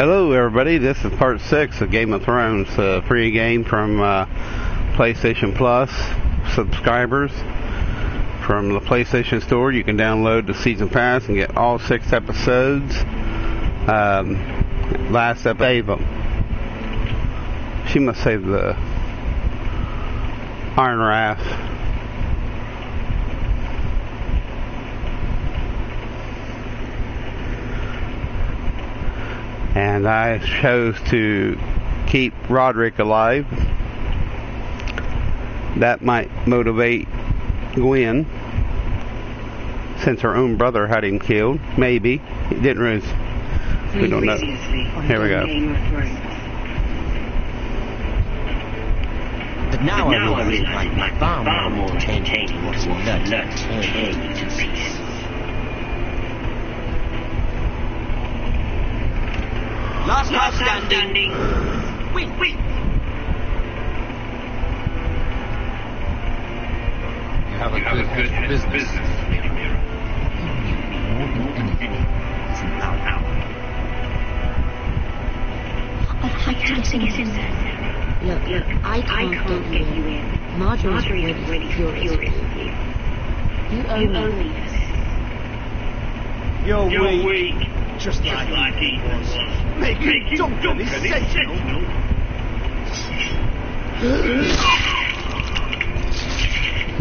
Hello, everybody. This is part six of Game of Thrones, a free game from uh, PlayStation Plus subscribers. From the PlayStation Store, you can download the season pass and get all six episodes. Um, last episode, she must save the Ironrath. And I chose to keep Rodrik alive. That might motivate Gwyn, since her own brother had him killed. Maybe. He didn't really. We don't know. Here we go. But now, I realize my more entertaining was to learn to tear to pieces. Last man standing. Wait, wait. You have a You have good, a good head head of business. Mirror, mirror. More than anything, it's now now. I'd like to listen in there. Look, Look, I can't, can't get you in. Margaery's Margaery really, is really furious furious with with you. you. You You owe owe me. me. You're, You're weak, weak, just just like, like he was. Making Making Duncan Duncan essential.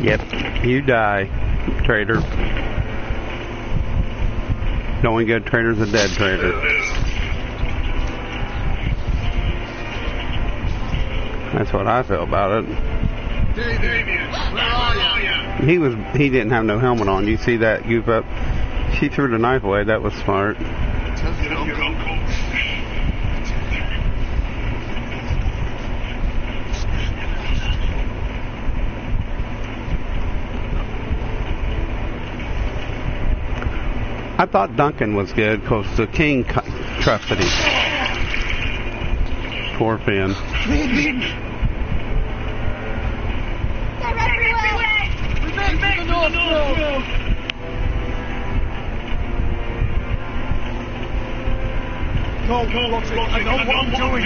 Yep, you die, traitor. Knowing good traitor's a dead traitor. That's what I feel about it. Damien, where are you? He was he didn't have no helmet on. You see that goof up? She threw the knife away. That was smart. I thought Duncan was good because the king trusted him. Poor Finn. Go, go, I know what I'm doing.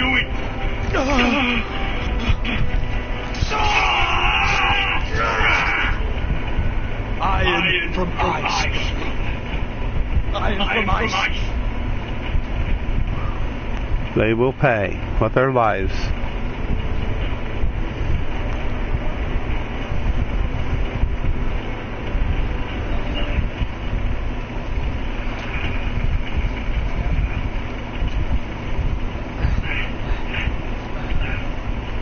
Iron from ice. Iron from ice. They will pay with their lives. Hmm. Can you see anything? Is it in the room? I don't know yet. Hear the werewolf whisper. Haven't seen any werewolves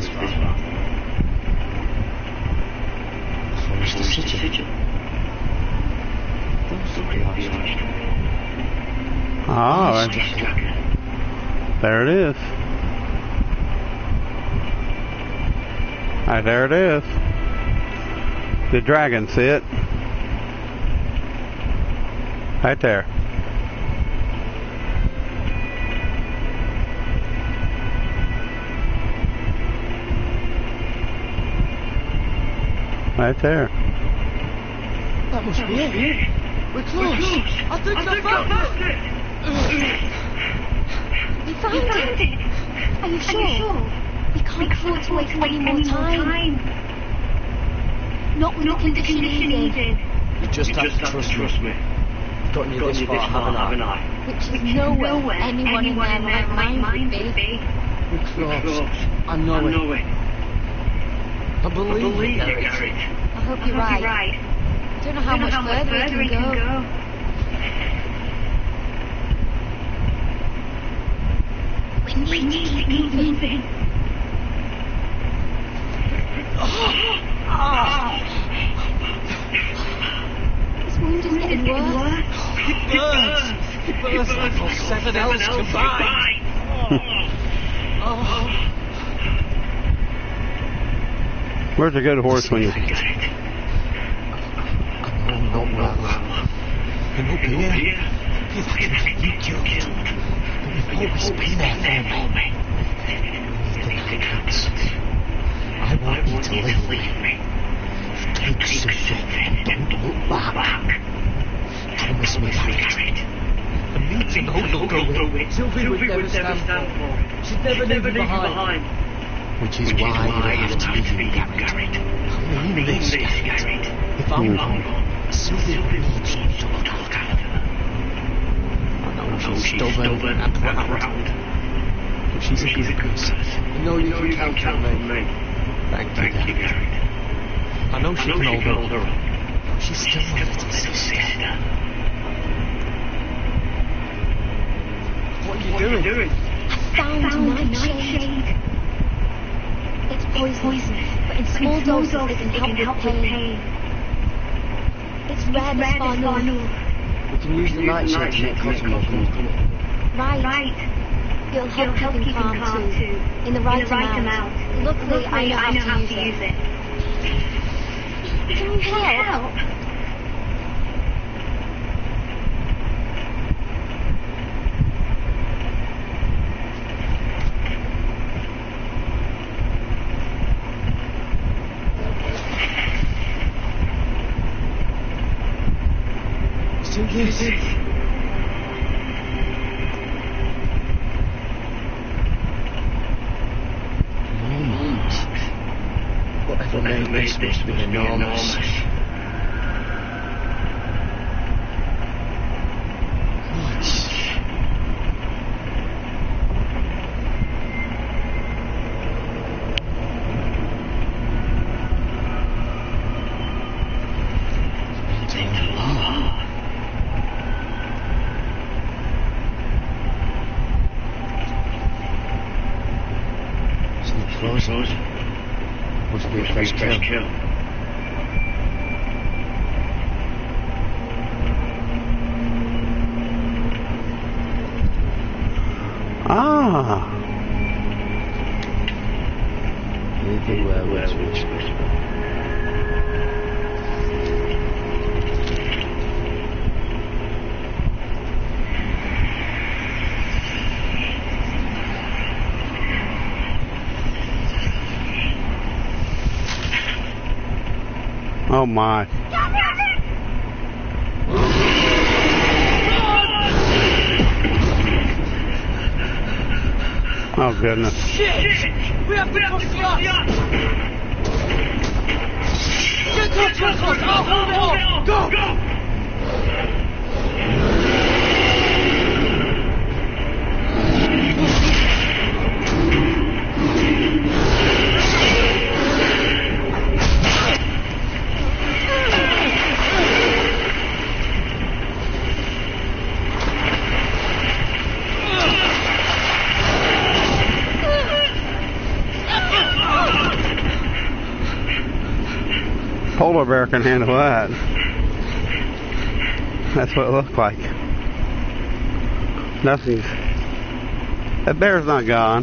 this far. Forrester Sigil. Those are the eyes. Ah, Strike right. There it is. Right there it is. The dragon, see it? Right there. Right there. That must be it. We're close. I think I found it. We found it. Are you sure? We can't afford to waste any more time. Not with the condition needed, You just You have just to have to trust me. trust me. Gotten you Got this you far, this far, haven't I? which is nowhere anyone in their right mind would be. We're close. Close. I know I it. know it. I I believe, believe you, you, Gared. Gared. I hope you're right. Don't know how Don't know how much further we can go. We need, We need to to keep keep moving. moving. Wound is getting worse. It burns. It burns like all seven elves combined. Oh. Where's a good horse when you I know. not well. Up here. But you've always been there for me. Anything happens, I want you to leave me. Take something and don't look back. Promise me that. And me to know you'll do it. Sylvi would never stand for it. She'd never leave you behind. Which is why you have to leave Gared. I mean this, Gared. If I'm gone, Sylvi needs you to look after her. I know she's stubborn and proud. But she's a good person. You know you can count on me. Thank you, Gared. I know she can hold her own. She's still my little sister. What are you doing? I found, my nightshade. It's poison, but in small doses it can help with pain. It's rare this far north. We can use the nightshade to make cotton wool comfortable. Right. You'll help keeping calm too. In the right right amount. Luckily, I know how to use it. Can you help? Yes. Moment. Whatever made this must be enormous. What? Take the law. It's not frozen. Must be a fresh kill. Ah, Anything where we're reached. oh my. Oh goodness. We have push the. Get close, close. I'll hold on. Go. Go. Polar bear can handle that. That's what it looked like. Nothing's. That bear's not gone.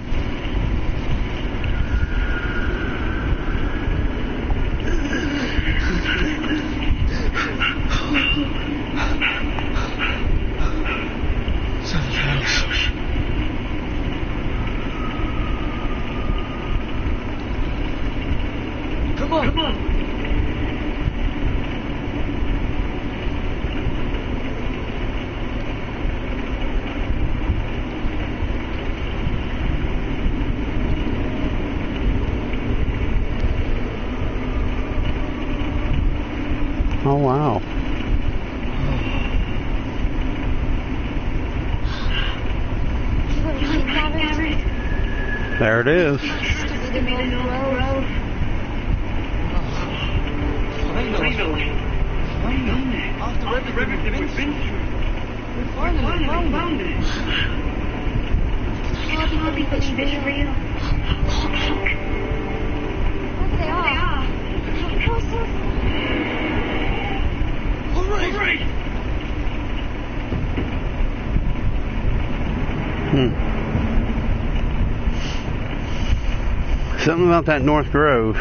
Something else. Come on. Come on. Oh wow. You were right, Garrett. There it is. Must have been an old road. Finally. Finally. After everything we've been through. We finally found it. Hardly believe it's real. Wherever they are. it is. All right. Hmm. Something about that North Grove.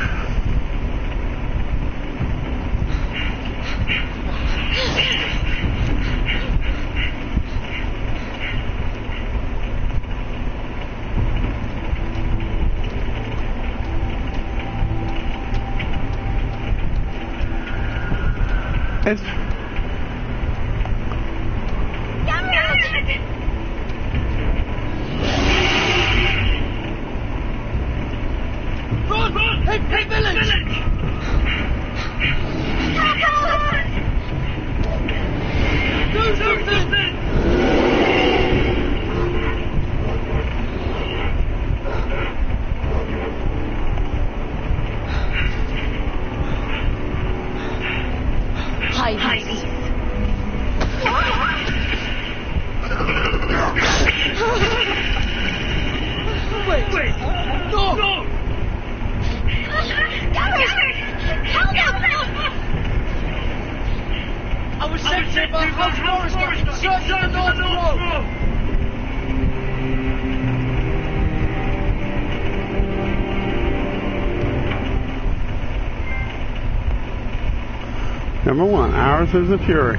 Is the Fury.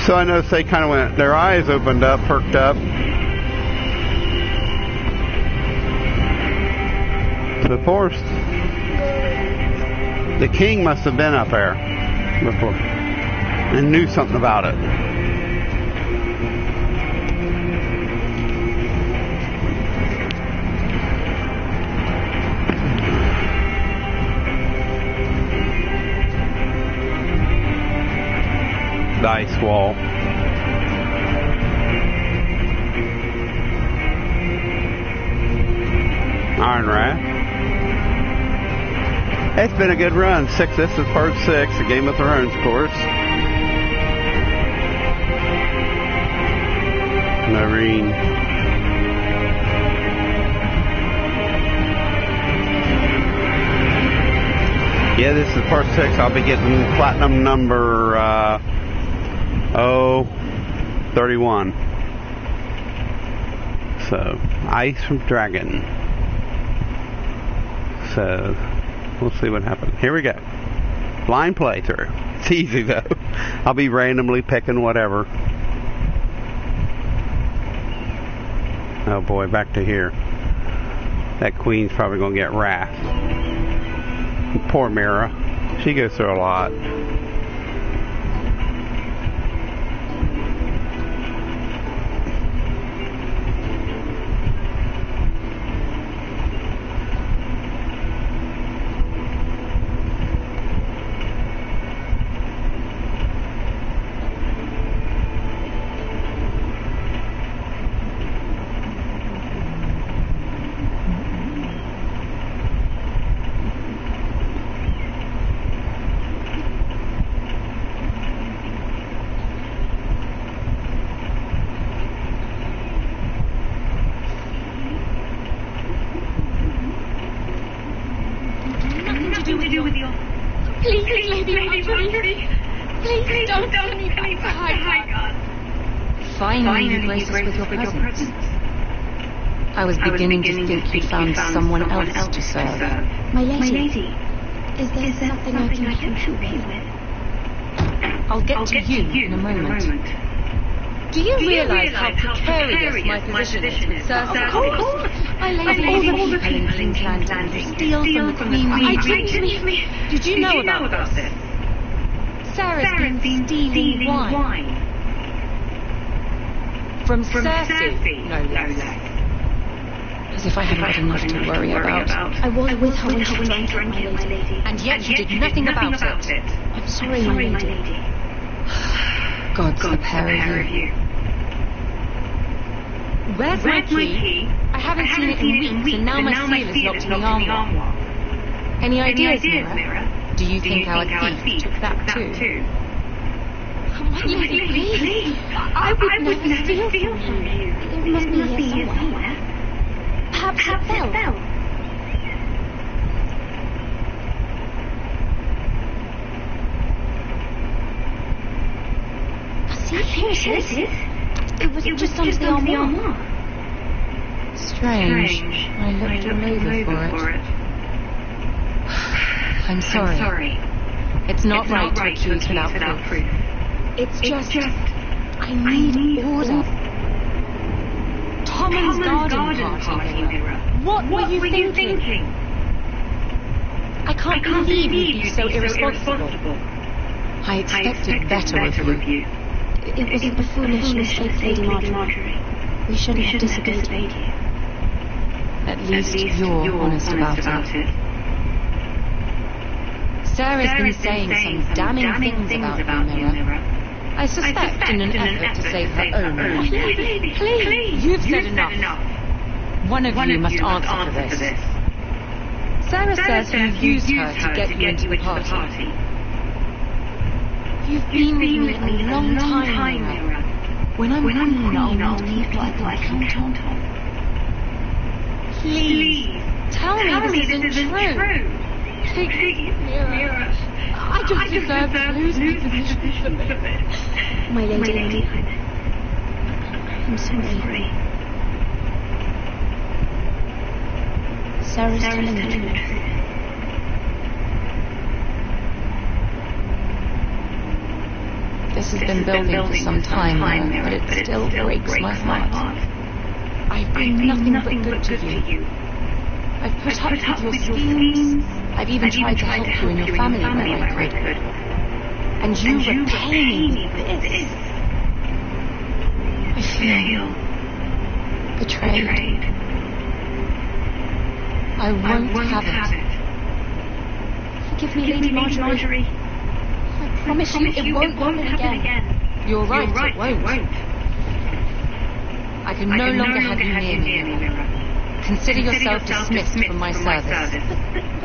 So I noticed they kind of went. Their eyes opened up, perked up. The force. The king must have been up there before and knew something about it. Ice wall. Iron. It's been a good run. Six. This is part six of Game of Thrones, course. Marine. Yeah, this is part six. I'll be getting platinum number 31. So, Ice from Dragon. So, we'll see what happens. Here we go. Blind playthrough. It's easy though. I'll be randomly picking whatever. Oh boy, back to here. That queen's probably going to get wrath. Poor Mira. She goes through a lot. Beginning to think you you'd found someone else to to serve. My My lady, lady, is there is there something I can help you with? I'll get, I'll to, you to you in a moment. Do Do you you realize realise how precarious my position is sir? Cersei? Of course. My My lady, lady, all the all the people people in King's Landing Landing steal steal from the from the Queen Queen's Regent. Regent. Did you know about about this? this? Sera's Sera's been stealing wine. From, From Cersei, Cersei, no less. As if I hadn't got enough to worry about. I was with her when she when drank it, my drank it, my lady. lady. And yet you did nothing about it. I'm sorry, Sorry, my my lady. lady. God's the God's pair of you. you. Where's my Where's my key? key? I haven't seen it in weeks, and now my seal is locked in the armoire. Any Any ideas, ideas, Mira? Mira? Do you Do think you our think our thief thief took that too? My lady, please. I would never steal from you. It must be here somewhere. Perhaps It fell. fell. See, here it is. it. It was It was just under the armoire. armoire. Strange. I looked all over for it. I'm sorry. I'm sorry. It's not It's right not to right to without accuse without proof. proof. It's It's just, just I I need, need order. order. Tommen's Tommen's garden, party. Mira. What, What were you were you thinking? thinking? I can't, I can't believe believe you'd be so irresponsible. I expected better of you. It wasn't the foolish mistake, Lady Margaery. We shouldn't have disobeyed you. At least you're honest about it. Sera's been saying some damning things about you, Mira. I suspect in an effort to save her own life. Please, you've said enough. One of you must answer for this. Sera says you used her to get you into the party. You've been with me a long time, Mira. When I'm queen, I'll need people I can count on. Please, tell me this isn't true. Please, Mira. I don't deserve to lose my position for this. My lady, lady. I'm so sorry. Sera's telling the truth. This has been building for some time now, but it still breaks my heart. I've been nothing but good to you. I've put up with your schemes. I've even tried to help you and your family where I could. And you repay me with this. I feel betrayed. I won't have it. Forgive me, Lady Margaery. I promise you it won't happen again. You're right, it won't. I can no longer have you near me, Mira. Consider yourself dismissed from my service.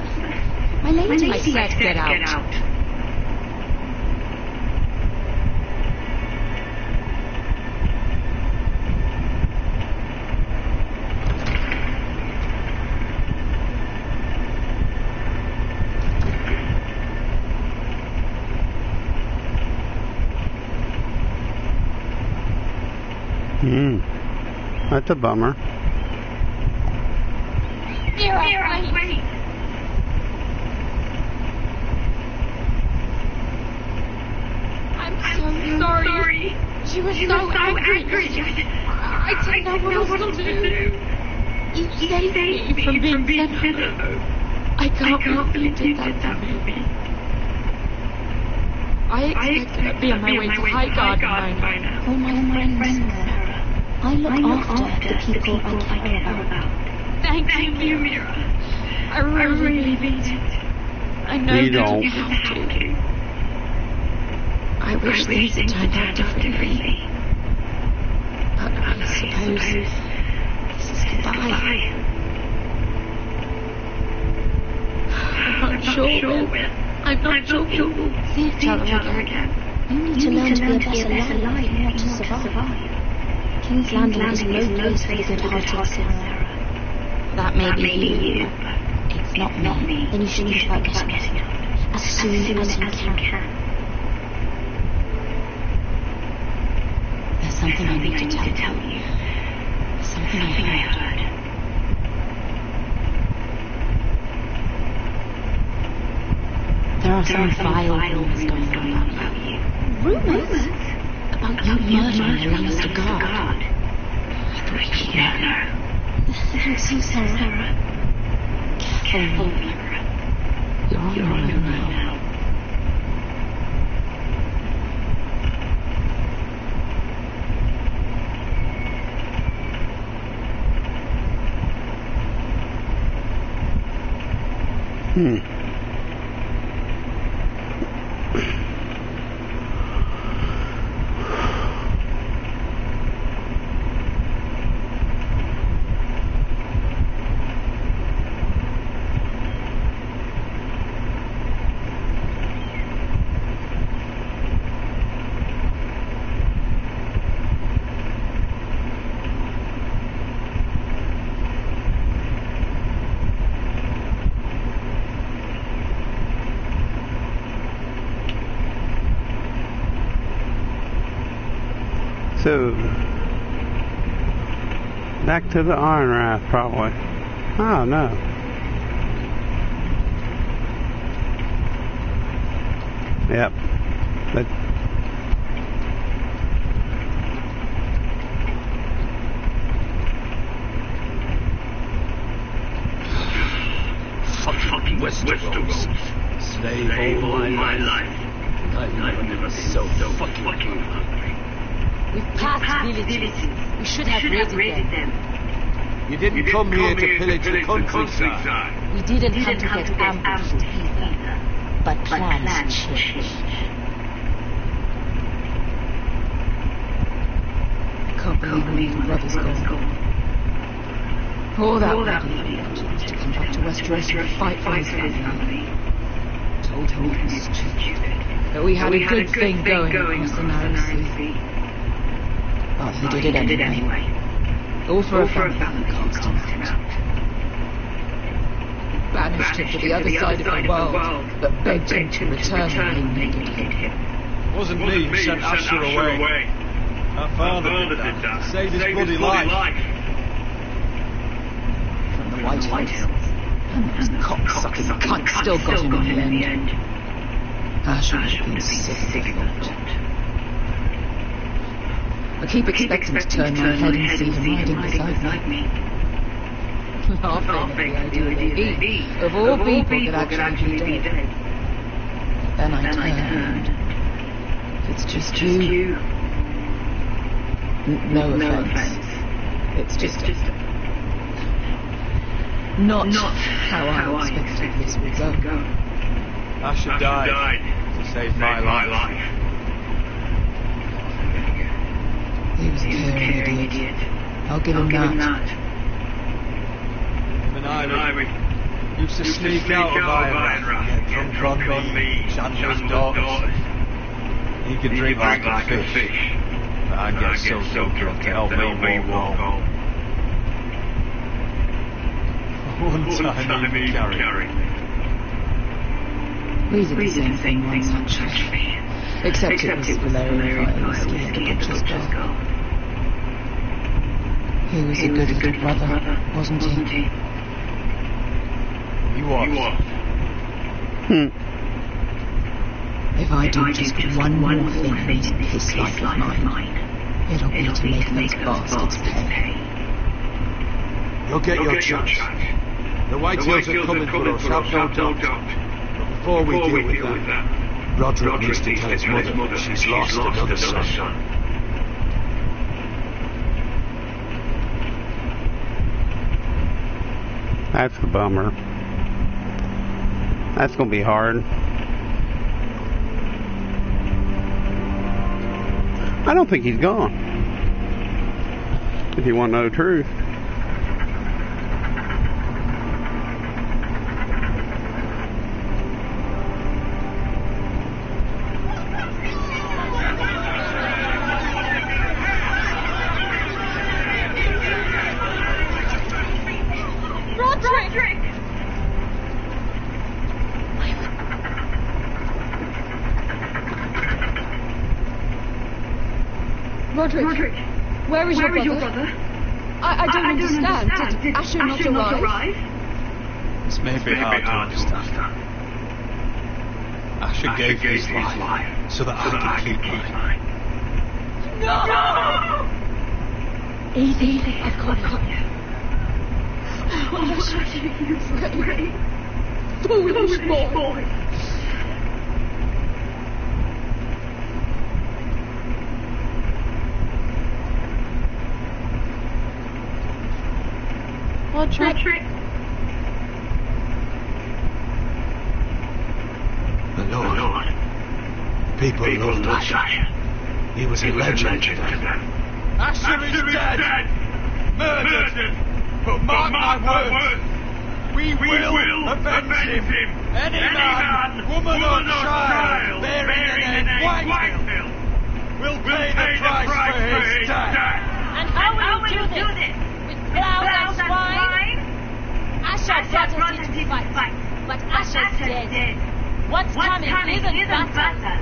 My lady, I said get out. Hmm. That's a bummer. Mira, wait. I'm so sorry. She was so angry. I didn't know what else to do. You saved me from being sent home. I can't believe you did that for me. I expected to be on my way to Highgarden by now. Oh, my friends, Sera. I look after the people I care about. Thank, you, Mira. I really, mean it. I know You that don't. you have to. I wish things had turned out differently. But I suppose this is goodbye. I'm not sure when. I'm not sure we'll see each other again. You need to learn to be a better life, not to survive. King's Landing is no place for the good-hearted Sera. That may be you. It's not me. Then you should think about getting out as soon as you can. Something I need to tell you. Something I heard. There are some vile rumors going on about you. Rumors? About you murdering a Lannister guard. I thought you'd know. Thanks, you, Sera. Careful. You're on your own now. Hmm. So, back to the Ironrath, probably. Oh, no. Yep. But, Fucking Westeros. Slave all my life. I've never been so fucking hungry. We've passed villages. We should have raided them. You didn't come here to pillage the countryside. We didn't come to get ambushed either. But plans changed. I can't believe my brother's gone. All that bloody effort to come back to Westeros and fight for his family. Told him he was stupid. That we had a good thing going across the narrow sea. Oh, but he did it anyway. All for a family that cast him. Banished him to the other side of the world, but begged him to return when he needed him. It wasn't me who sent Asher away. Our father did that. Saved his bloody life. From the White Hills. And those cock-sucking cunts still got him in the end. Asher would have been sick of the thought. I keep expecting to turn my head and see him riding beside me. Laughing at the idea that he, of all people, could actually be dead. Then I turned. It's just you. N- No offense. It's just not how I expected this would go. I should die to save my life. He was a caring idiot. I'll give him that. Him and Irie used to sneak out of Ironrath and get drunk on me, Chandler's daughters. He could drink like a fish, but I'd get so drunk to help me walk home. One time he carried me. We did the same thing once, actually. Except, it was Valerian fighting whiskey at the butcher's bar. He was a good good brother, wasn't he? He was. Hmm. If I do just one more thing in this piss life of mine, it'll be to make those bastards pay. You'll get your chance. The White Hills are coming for us, have no doubt. But before we deal with that, Rodrik needs to tell his mother that she's lost another son. That's the bummer. That's gonna be hard. I don't think he's gone. If you want to know the truth. Where is, where is your, your brother? brother? I, I don't I understand. understand. Did Asher, not, arrive? arrive? This may be hard to understand. Asher gave his life so that I could keep mine. No! Easy, I've got oh, you. Oh, Asher, you brave. Foolish boy. boy. Rodrik, Rodrik, The Lord. People, loved Asher. He was a legend to them. Asher, is dead. Murdered. But mark, my words. We, will, avenge, him. Any, man, woman, or child bearing the name Whitehill will pay the price, for his death. And how will you do this? With plows and swine? Asher brought us into fight, but Asher's dead. What's coming isn't battle.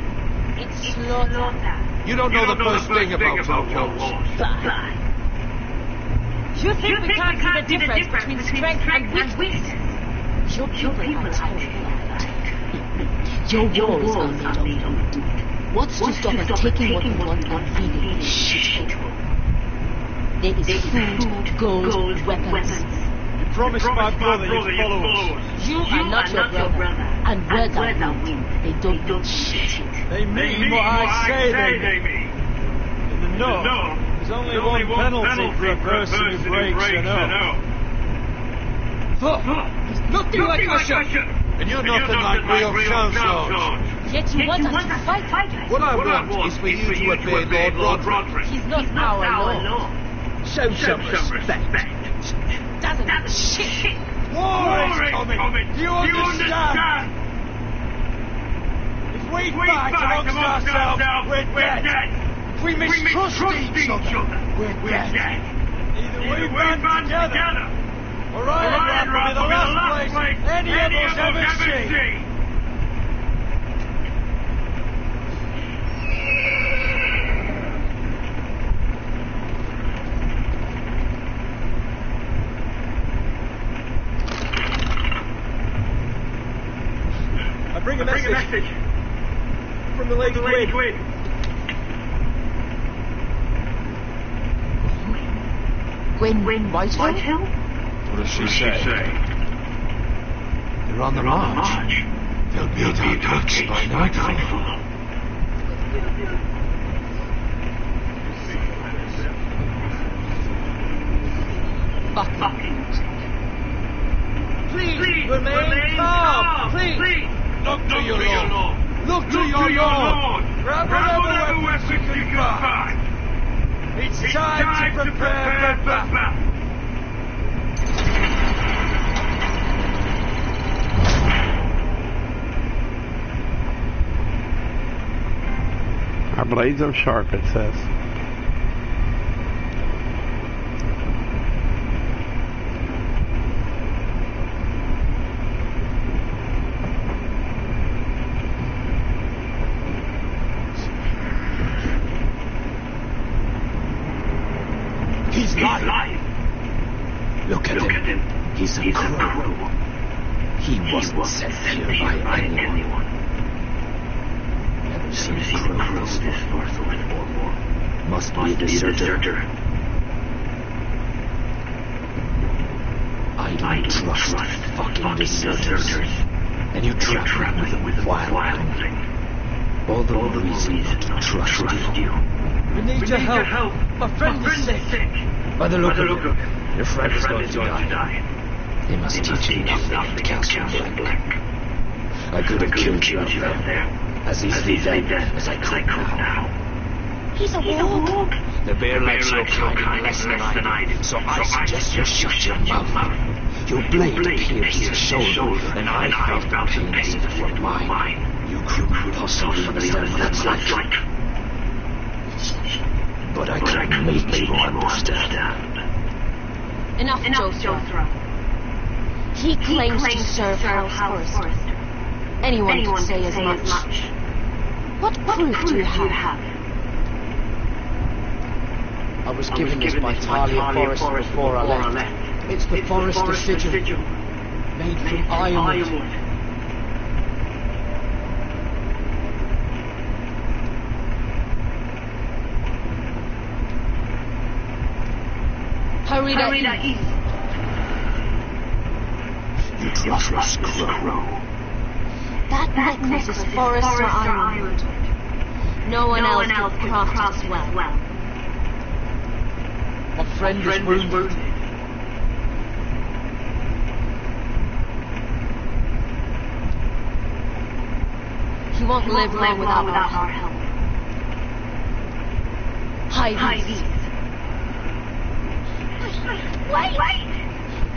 It's slaughter. You don't know the first thing about outlaws. You think we can't see the difference between strength and weakness? Your people are told that. Your walls are made of wood. What's to stop us taking what we want and feeding the shithole? There is food, gold, weapons. promised my brother you'd follow us. You are not your brother. And words are wind. They don't mean shit. They mean what I say they mean. In the north, there's only one penalty for a person who breaks an oath. Fuck! Nothing like Asher! And you're nothing like real council. Yet you want us to fight. What I want is for you to obey Lord Rodrik. He's not our lord. Show some respect. Doesn't mean shit. War is coming. Do you understand? If we fight amongst ourselves, we're dead. If we mistrust each other, we're dead. Either we band together, or Ironrath will be the last place any of us ever see. I bring a message, from the Lady Gwyn. Gwyn, Gwyn Whitehill? What does she say? They're on the march. They'll be at our gates by nightfall. Please, remain calm. Please, look to your Lord. Look to your Lord. Grab whatever weapons you can find. It's time to prepare for battle. Our blades are sharp, it says. He's live. Look at him. He's a crow. He wasn't sent here by anyone. Never seen a crow this far before. Must be a deserter. I don't trust fucking deserters. And you trap me with a wild thing. All the more reason not to trust you. We need, your help. My friend, is sick. By the look, of it, your friend is going to die. They must teach you nothing to Castle Black. I could have killed you out there, as easily then as I could now. He's a warg. The bear likes your kind less than I do, so I suggest you shut your mouth. Your blade pierced his shoulder, and I felt pain as if it were mine. You couldn't possibly understand what that's like. But I can make you understand. Enough, Josera. He claims, to serve Howl's Forest. Anyone, can say as much. What, proof, do you have? I was given this by Talia Forest before I left. It's the Forrester Sigil, made from ironwood. Harida East. You trust this crow. That, necklace is Forrester Ironwood. No one else could craft as well. My friend is wounded. He won't live long without our help. Hide these. Wait! Wait!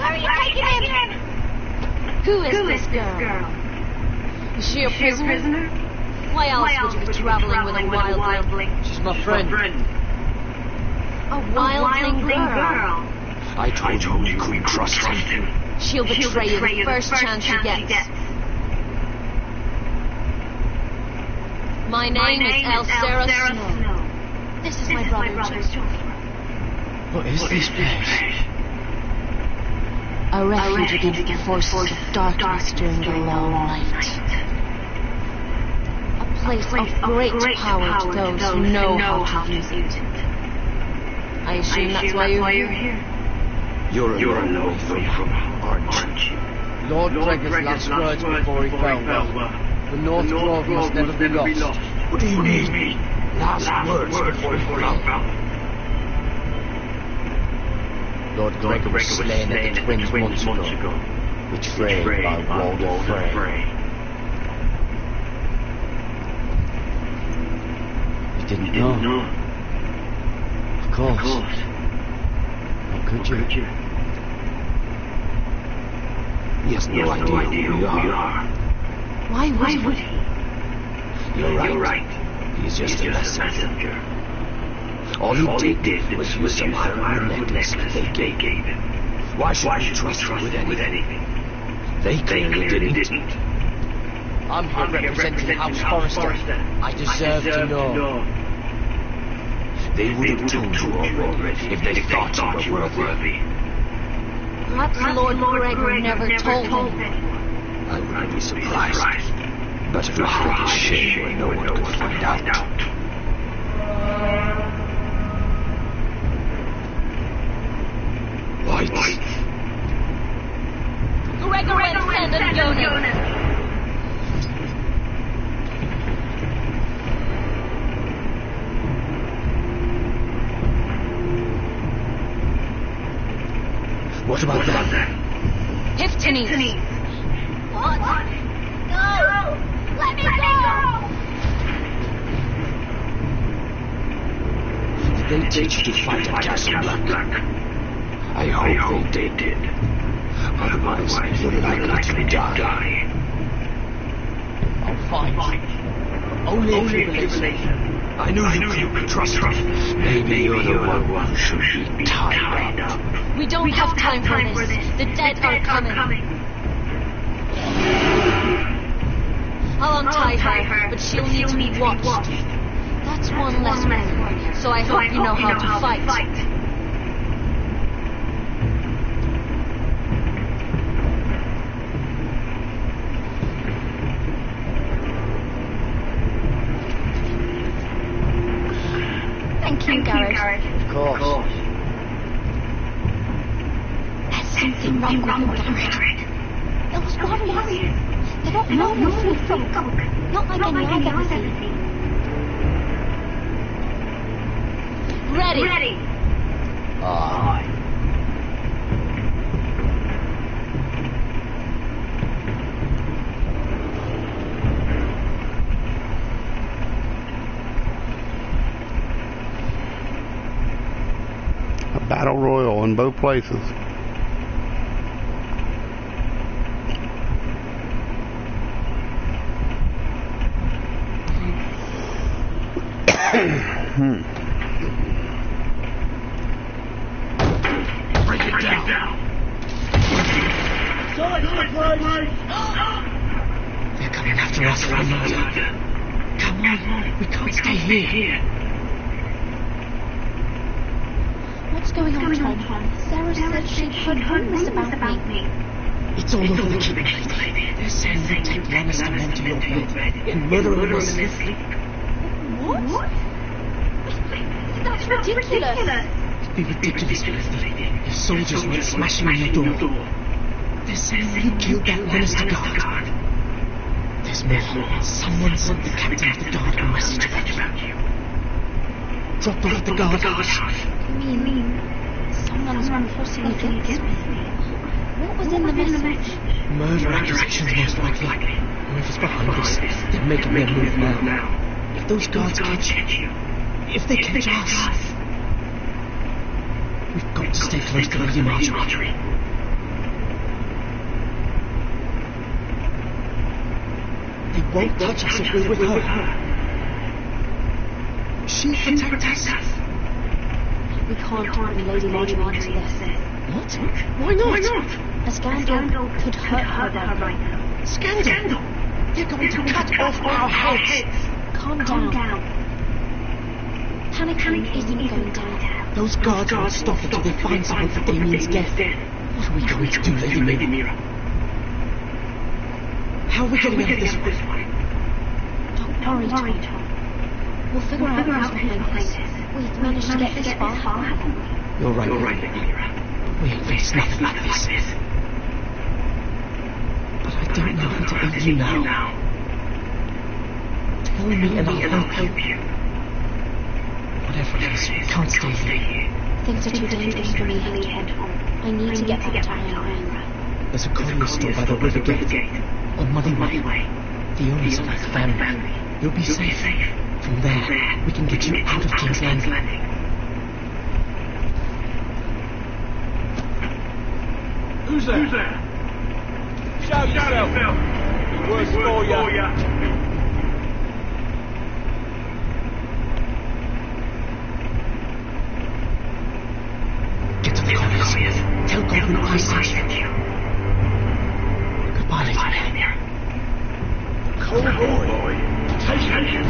Hurry, take him in! Who is this girl? Is she a prisoner? Why else would you be traveling with a wildling? She's my friend. A wildling girl. I told you you couldn't trust him. She'll betray you the first chance she gets. My name is Elsera Snow. This is my brother, Joseph. What is this place? A refuge against the forces of darkness during the long night. A place of great power to those who know how to use it. I assume that's why you're here. You're a long way from home. Orange. Lord Gregor's last words before he fell were, the North Grove must never be lost. What do you mean? Last, words before he fell. Lord Gregor was slain at the Twins months ago, betrayed by Walder Frey. You didn't know? Of course. How could you? He has no idea who we are. Why would he? You're right. He's just a messenger. All he did was use some iron necklace they gave him. Why should we trust him with anything? They clearly didn't. didn't. I'm here representing House Forrester. I deserve to know. They would have told you already if they thought you were worthy. Perhaps Lord Gregor never told him. I wouldn't be surprised. But if not, it's a shame where no one could find out. White. Gregor and Send and Jonas. What about that? Hiftenes. What? No! Let me go! Did they teach you to fight at Castle Black? I hope they did. Otherwise, you're likely to die. I'll fight. Only if you believe me. I knew you could trust me. Maybe you're the one who should be tied up. We don't have time for this. The dead are coming. I'll untie her, but she'll need to be watched. That's one less one. So I hope you know how to fight. Thank you, Gared. Of course. There's something wrong with them, Gared. Those warriors. They're not normal food folk. Not like any I've ever seen. Ready. Aye. Battle royal in both places. hmm. Break it down. They're coming after us from Murder. Come on, we can't stay here. What's going on, Tom? Sera said she'd heard rumors about me. It's all over the keep lady. They're saying they take Lannister men to your bed and murder them in their sleep. What? That's ridiculous. It'd be ridiculous, lady. Your soldiers went smashing in your door. They're saying you killed that Lannister guard. There's more. Someone sent the captain of the guard a message about you. Drop off at the guardhouse. You mean someone's plotting against me? What was in the message? Murder accusations most likely. Whoever's behind this, they're making their move now. If those guards catch you, if they catch us, we've got to stay close to Lady Margaery. They won't touch us if we're with her. She'll protect us. We can't bring Lady Margaery into this. What? Why not? A scandal could hurt her right now. Scandal? They're going to cut off our heads. Calm down. Panicking isn't going to help. Those guards won't stop until they find someone for Damien's death. What are we going to do, Lady Mira? How are we getting out of this one? Don't worry, Tom. We'll figure out who's behind this. We've managed to get this far, haven't we? You're right, Lady Mira. We ain't faced nothing like this. But I don't know how to aid you now. Tell me and I'll help you. Whatever it is, can't stay here. Things are too dangerous for me, Hedgehog. I need to get back to Iron There's a courier store by the river gate. On Muddy Way. The owners are like family. You'll be safe. From there, we can get you out of King's Landing. Who's there? Who's there? Show yourself. It works for you. Get to the couriers. Tell Godwin I sent you. Goodbye, Lady Cowboy. Attention.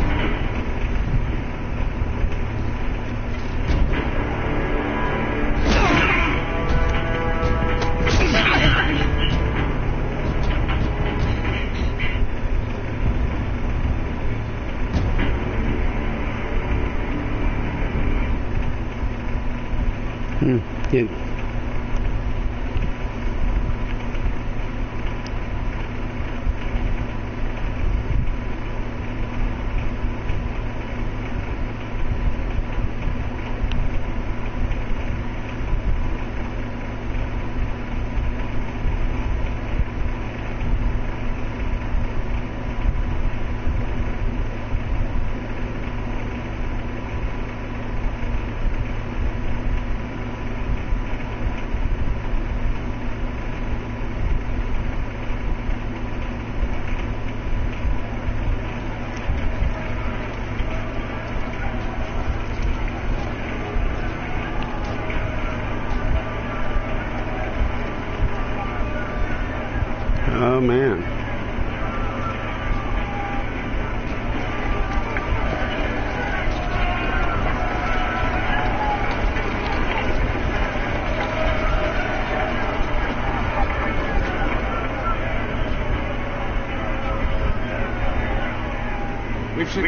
Hmm. Yeah. Oh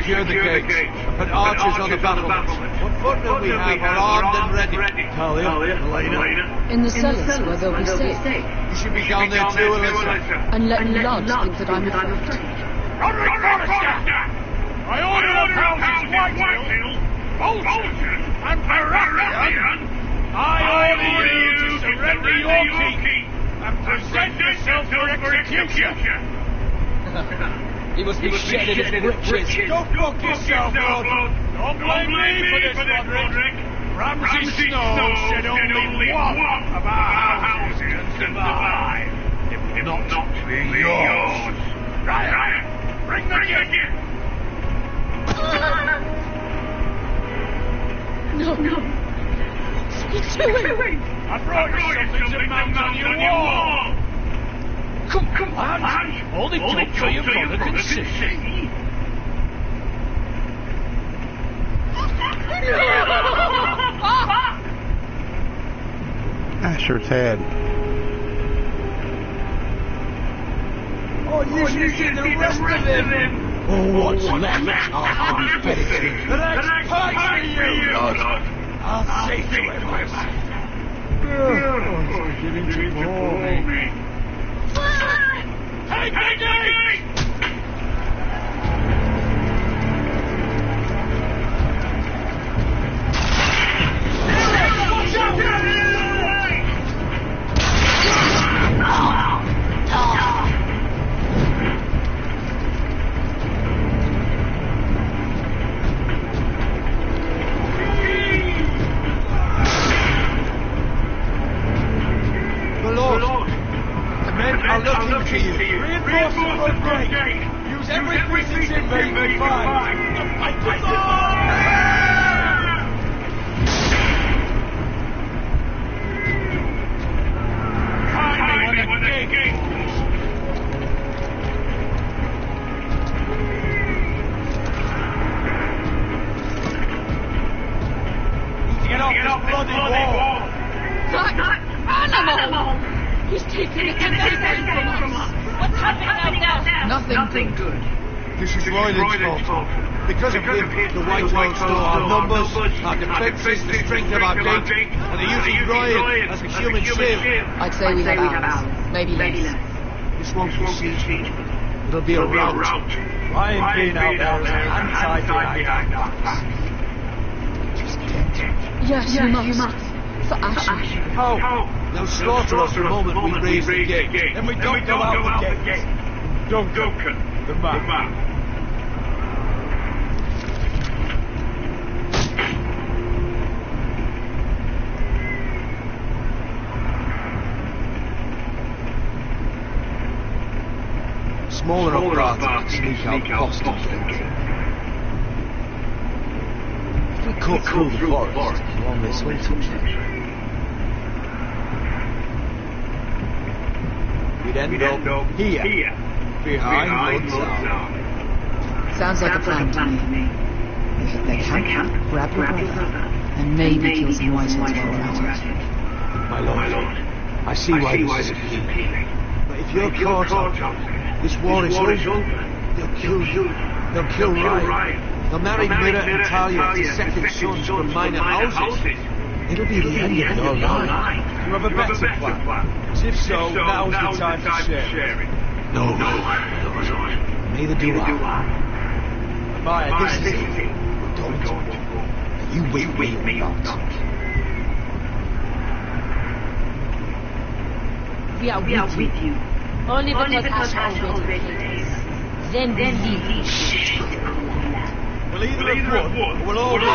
We've secured the gates. Put archers on the battlements. What footmen we have are armed and ready. Talia, Elaena. In the cellars where they'll be safe. You should be down there too, Elissa. And let Ludd think that I'm afraid. Rodrik Forrester! I order of houses Whitehill, Bolton, and Baratheon. I order you to surrender your keep and present yourself for execution. He must be shedding his britches. Don't book yourself, Lord. Don't blame me for this, Rodrik. Ramsay Snow said only one of our houses can survive. If not, not be yours. Right, bring the gift. No, no. What's he doing? I brought you something to mount on your wall. Come, come on. Hold it up so your brother can see. Asher's head. Oh, you should see the rest of him. Oh, what's left after we finish him? The next pie for you, Lord. I'll say to him. Oh, he's beginning to bore me. Watch out! And they're using Ryon as a human shield. I'd say we have ours. Maybe less. This won't be a siege. It'll be a rout. Ryon being out there is an anti-behind Yes, you must. For Asher. How? They'll slaughter us the moment we raise the gate. Then we don't go out the gate. Duncan, the man. Small enough party to sneak out past the. If we cut through the forest along this hunting trail, we'd end up here, behind Ludzow. Sounds like a plan to me. We hit their camp, grab your brother, and maybe kill some whiteheads while we're at it. My lord, I see why this is appealing. But if you're caught up, this war is over. They'll kill you. They'll kill Ryon. They'll marry Mira and Talia to second sons from minor houses. It'll be the end of your life. You have a better plan? If so, now's the time to share it. No, no, Neither do I. Maya, This is it. Don't. You wait me or not. We are with, you. Only because, Asher already pays. Then, then we leave shit. We'll either have won, or we'll all lose.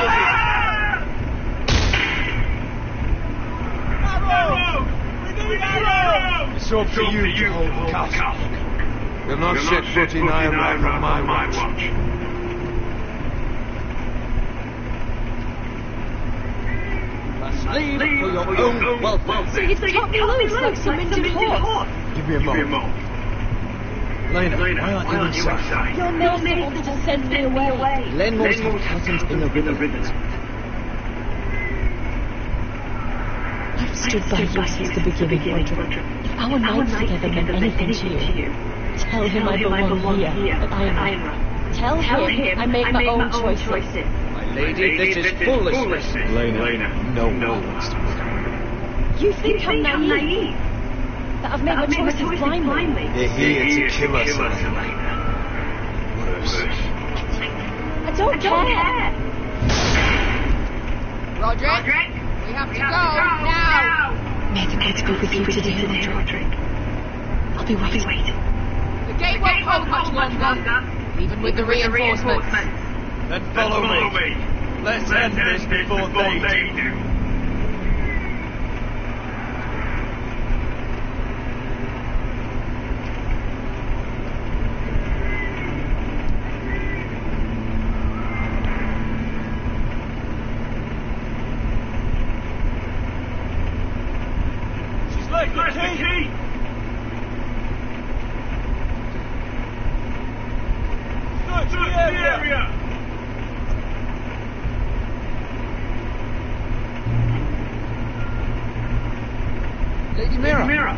It's up to you to hold the castle. You'll not set foot in Iron on my watch. Must leave for your own welfare. It's cut me loose like some Indian horse. Give me a moment. Lena, why aren't you inside? Your master wanted to send me away. Glenmore's got cousins in the river. I've stood by you since the beginning, Rodrik. If our nights together meant anything to you, tell him I belong here at Iron Tell him I make my own choices. My lady, this is foolishness. Lena, no one wants to You think I'm naive? That I've made my choices blindly? They're here to kill us, Elaena. Worse. I don't care. Rodrik, we have to go now. May the gods be with you today, Rodrik. I'll be waiting. The gate won't hold much longer, even with the reinforcements. Then follow me. Let's end this before they do. She's like the key. Search the area. Lady Mira.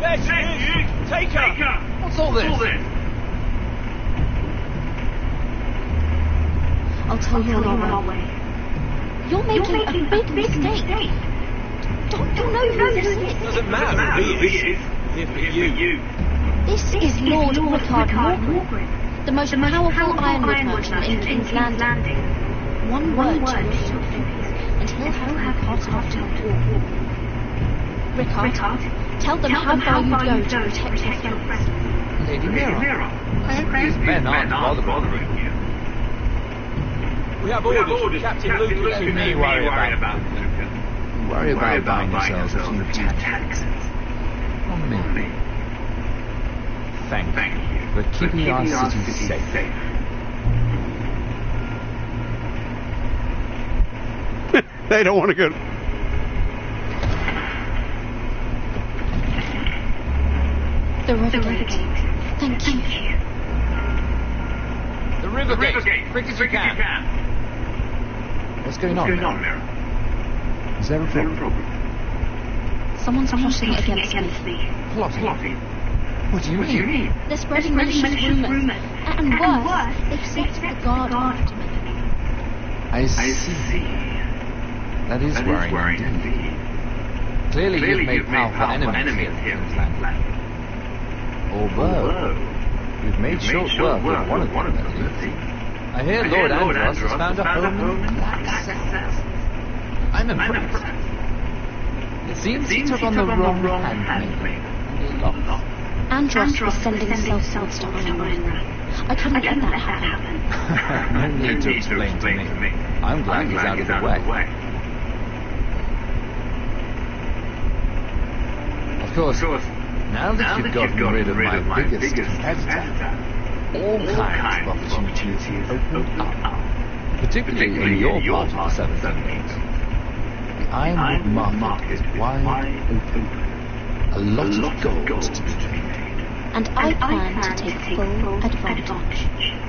There she is. Take her. What's all this? I'll tell you on our way. You're making a big mistake. Don't you know who this is? Doesn't matter who he is. Here for you. This is Lord Rickard Morgan, the most powerful ironwood merchant in King's Landing. One word to your shoulders, and he'll have you part of your Rickard, tell them how far you go to protect your friends. Lady Mira. I hope these men aren't bothering you. We have orders. Captain Luke is Let me worry about Lucan. Worry about buying yourselves a few taxes. On me. Thank, Thank you. But We're keeping our city safe. They don't want to go. The river gate. Thank you. The river gate. Quick as you can. What's going on? What's Going on, Mira? Is there a problem? Someone's plotting against me. Plotting? plotting. What do you mean? They're spreading malicious rumours. And worse, they've set the guard after me. I see. I see. That is That is worrying worrying indeed. indeed. Clearly, Clearly you've made powerful enemies, enemies here here in in Queensland. Queensland. Although, you've made short work of one of them, at least. I hear Lord Andros has found a home in Black South. I'm impressed. It seems he took on the wrong handmaid and lost. Andros was sending southwards to Ironrath. I couldn't let that happen. no need to explain to me. I'm glad he's out of the way. Course, now that you've gotten rid of my biggest competitor, all kinds of opportunities opened up, particularly in your part of the Seven Kingdoms. The Ironwood market is wide open. A lot of gold to be made. And I plan to take full advantage.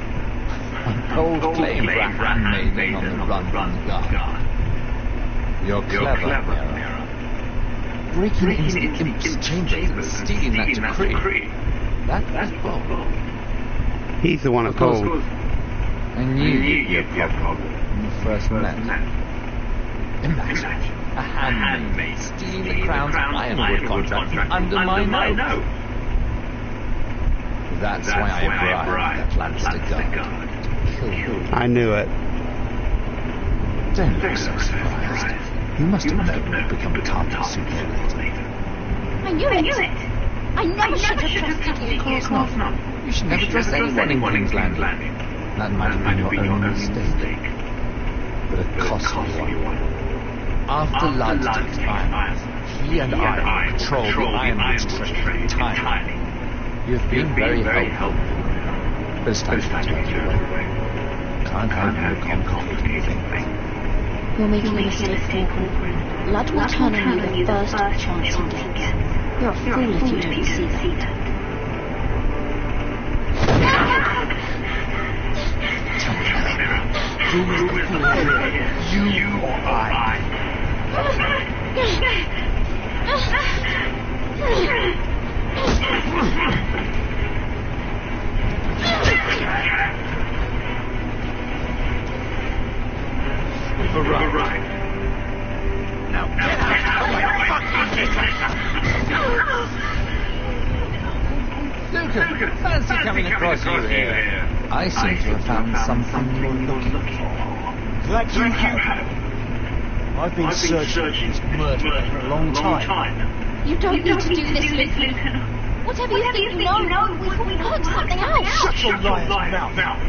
A bold claim for a handmaiden on the run from the guard. You're clever, Mira. Breaking into the imp's chambers and stealing that decree. That was bold. He's the one who told. I knew you'd be a problem when we first met. Imagine a handmaid stealing the crown's ironwood contract from under my nose. That's why I bribed that Lannister guard to kill you. I knew it. Don't look so surprised. You must have known you'd become part of sooner or later. I knew it. I never should have trusted you. Of course not. You should never trust anyone in King's Landing. That might have been your own mistake. But a costly one. After Lightstick's fire, he and I control the Ironwood's trade entirely. You've been very helpful. But it's time to turn you away. Can't have you complicated things. You're making a mistake, Corcoran. Blood will turn on you the first chance he gets. You're a fool if you don't see that. Who is the fool here? You or I? We've arrived. Now get out of my fucking business! Lucan, fancy coming across you here. I seem to have found something you're looking for. Glad you have. I've been searching for this murderer for a long time. You don't need to do this, Lucan. Whatever you think you know, we can work something out. Shut your lying mouth.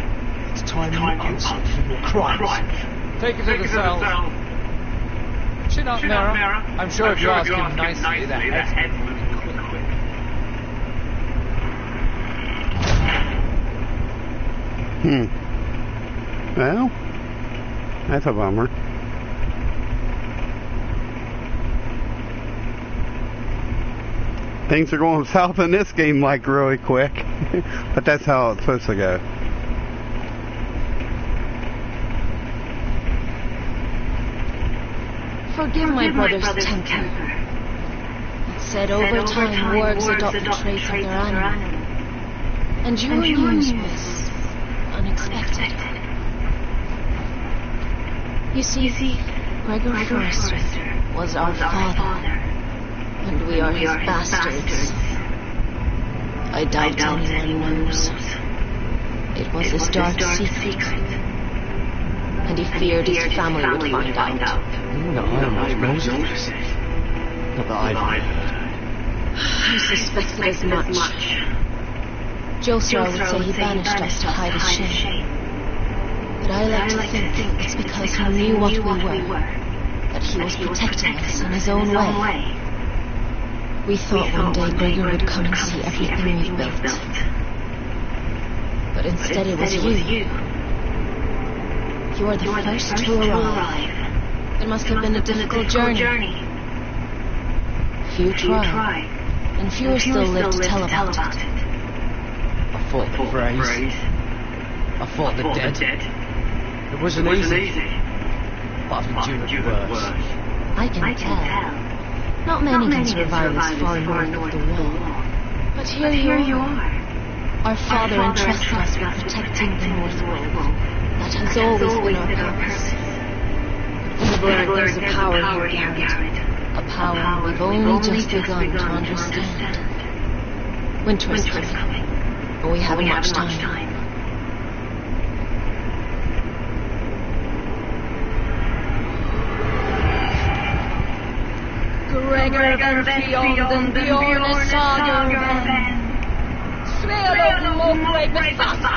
It's time you answered for your crimes. Take it to the cell. Chin up, Mira. I'm sure if you ask him nicely, the head will be quick, quick. Hmm. Well, that's a bummer. Things are going south in this game like really quick, but that's how it's supposed to go. Forgive my brother's temper. It said over time wargs adopt the traits of their animal. And your news was unexpected. You see, Gregor Forrester was our father, and we are his bastards. I doubt anyone knows. It was his dark secret, and he feared his family would find out. Even the Ironwood knows this. Not that I've heard. I suspected as much. Josera would say he banished us to hide his shame. But I like to think it's because he knew what we were, that he was protecting us in his own way. We thought one day Gregor would come and see everything we've built. But instead it was you. You are the first to arrive. It must have been a difficult journey. Few tried, and fewer still live to tell about it. I fought the Freys. I fought the dead. It wasn't easy. But I've endured worse. I can tell. Not many can survive this far north of the wall. But here you are. Our father entrusted us with protecting the North Wall. That has always been our purpose. Evil there's a power here, Gared. A power we've only just begun to understand. Winter is coming. But we haven't much time. Gregor fjorden Björne Sagerven. Svea och Mokwe befasta.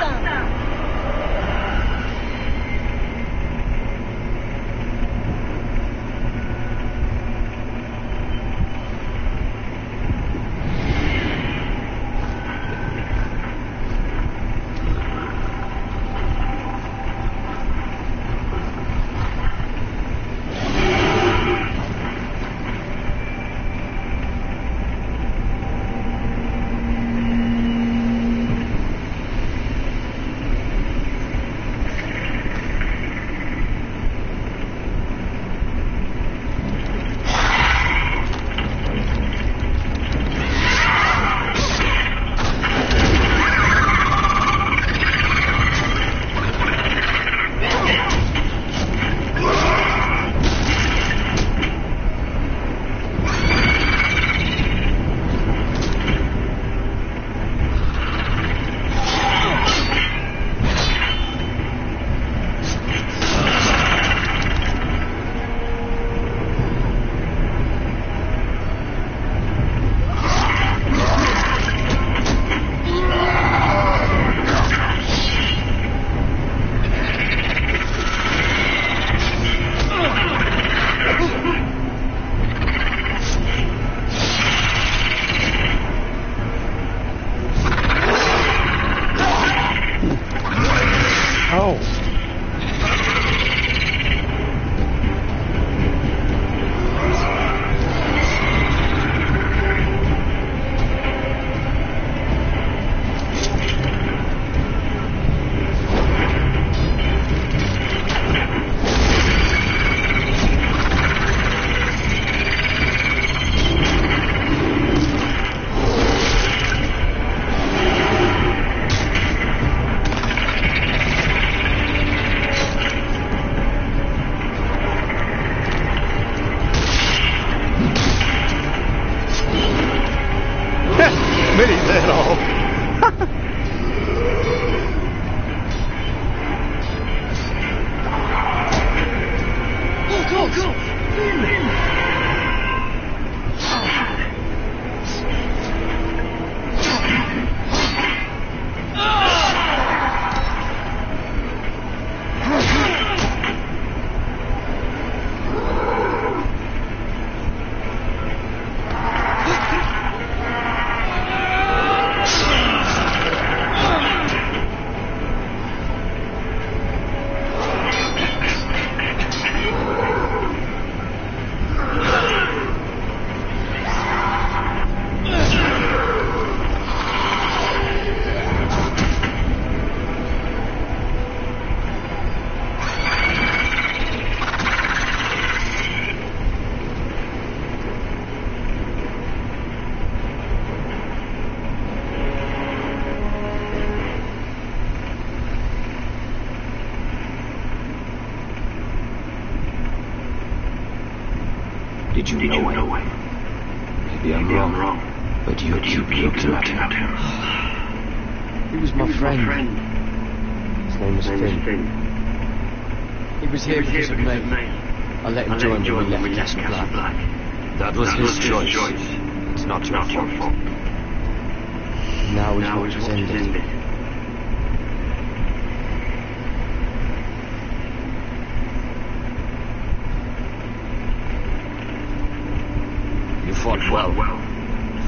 Well.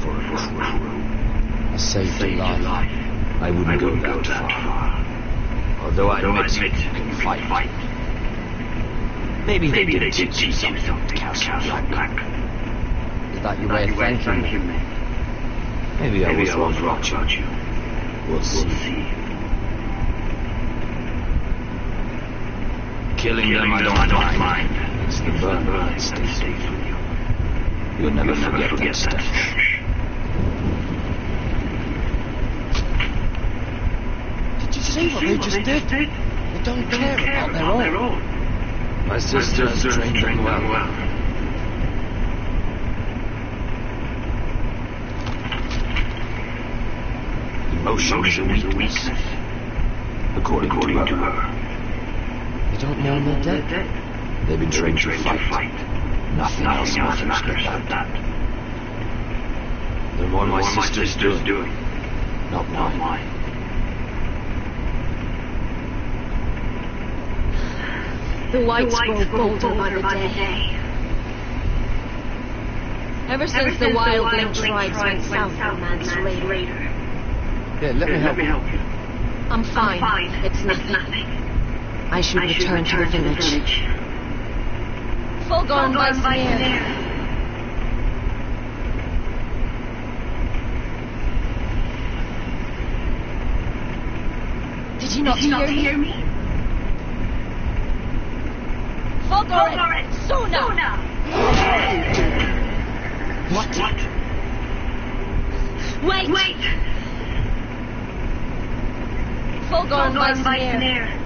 For a crew. I saved your life. I wouldn't go that far. Although I admit you can fight. Maybe they did teach you something at Castle Black. Is that your way of thanking me? Maybe I was wrong about you. We'll see. Killing them I don't mind. It's the burn that stays with you. You'll never forget that stench. Did you see what they just did? They don't care about their own. My sister's trained them well. Motion, is a weakness. According, to her. They don't know they're dead. They've been trained to fight. Nothing, else matters than that. Then what my sister sister's doing. Not mine. The whites grow bolder by the day. Ever since the wildling tribes went south of Mance Rayder. Here, let me help you. I'm fine. It's nothing. I should return to the village. Fulgorn lies near. Did you not, Did you not hear me? Fulgorn! Sona! What? What? Wait! Wait! Fulgorn lies lies near.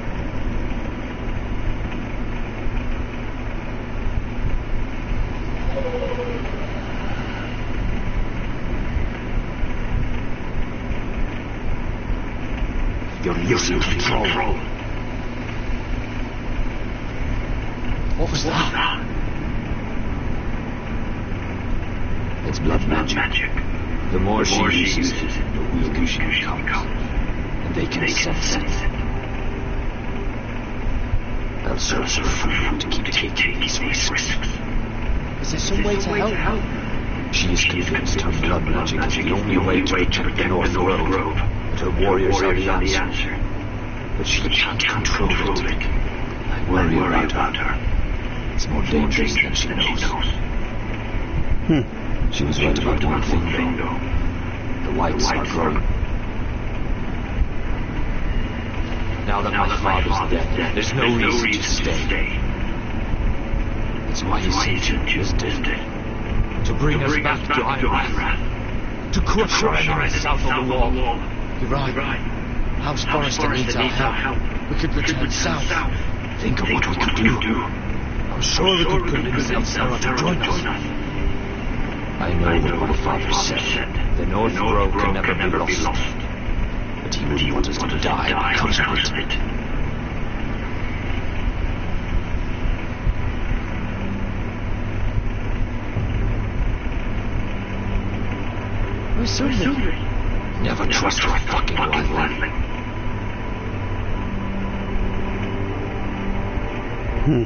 You're losing control. What was that? It's blood magic. The more, she, uses it, the weaker she becomes. And they can sense it. They'll search for food to keep taking these risks. Is there some way to help? Her? She is convinced her blood magic is the only way to protect the North Grove. But her warriors are the answer. But she can't control it. I worry about her. It's more dangerous than she knows. Hmm. She was right about one thing, though. The whites are growing. Now that my father's dead, there's no reason to stay. That's why he sent you dead. To bring us back to Ironrath. To crush our enemies south of the wall. You're right. House Forrester needs our help. We could return south. Think of what we could do. I'm sure we could convince Elsera to join us. I know what my father said. The North Grove can never be lost. But he wouldn't want us to die because of it. Where's Sundri? Never trust a fucking wildling. Hmm.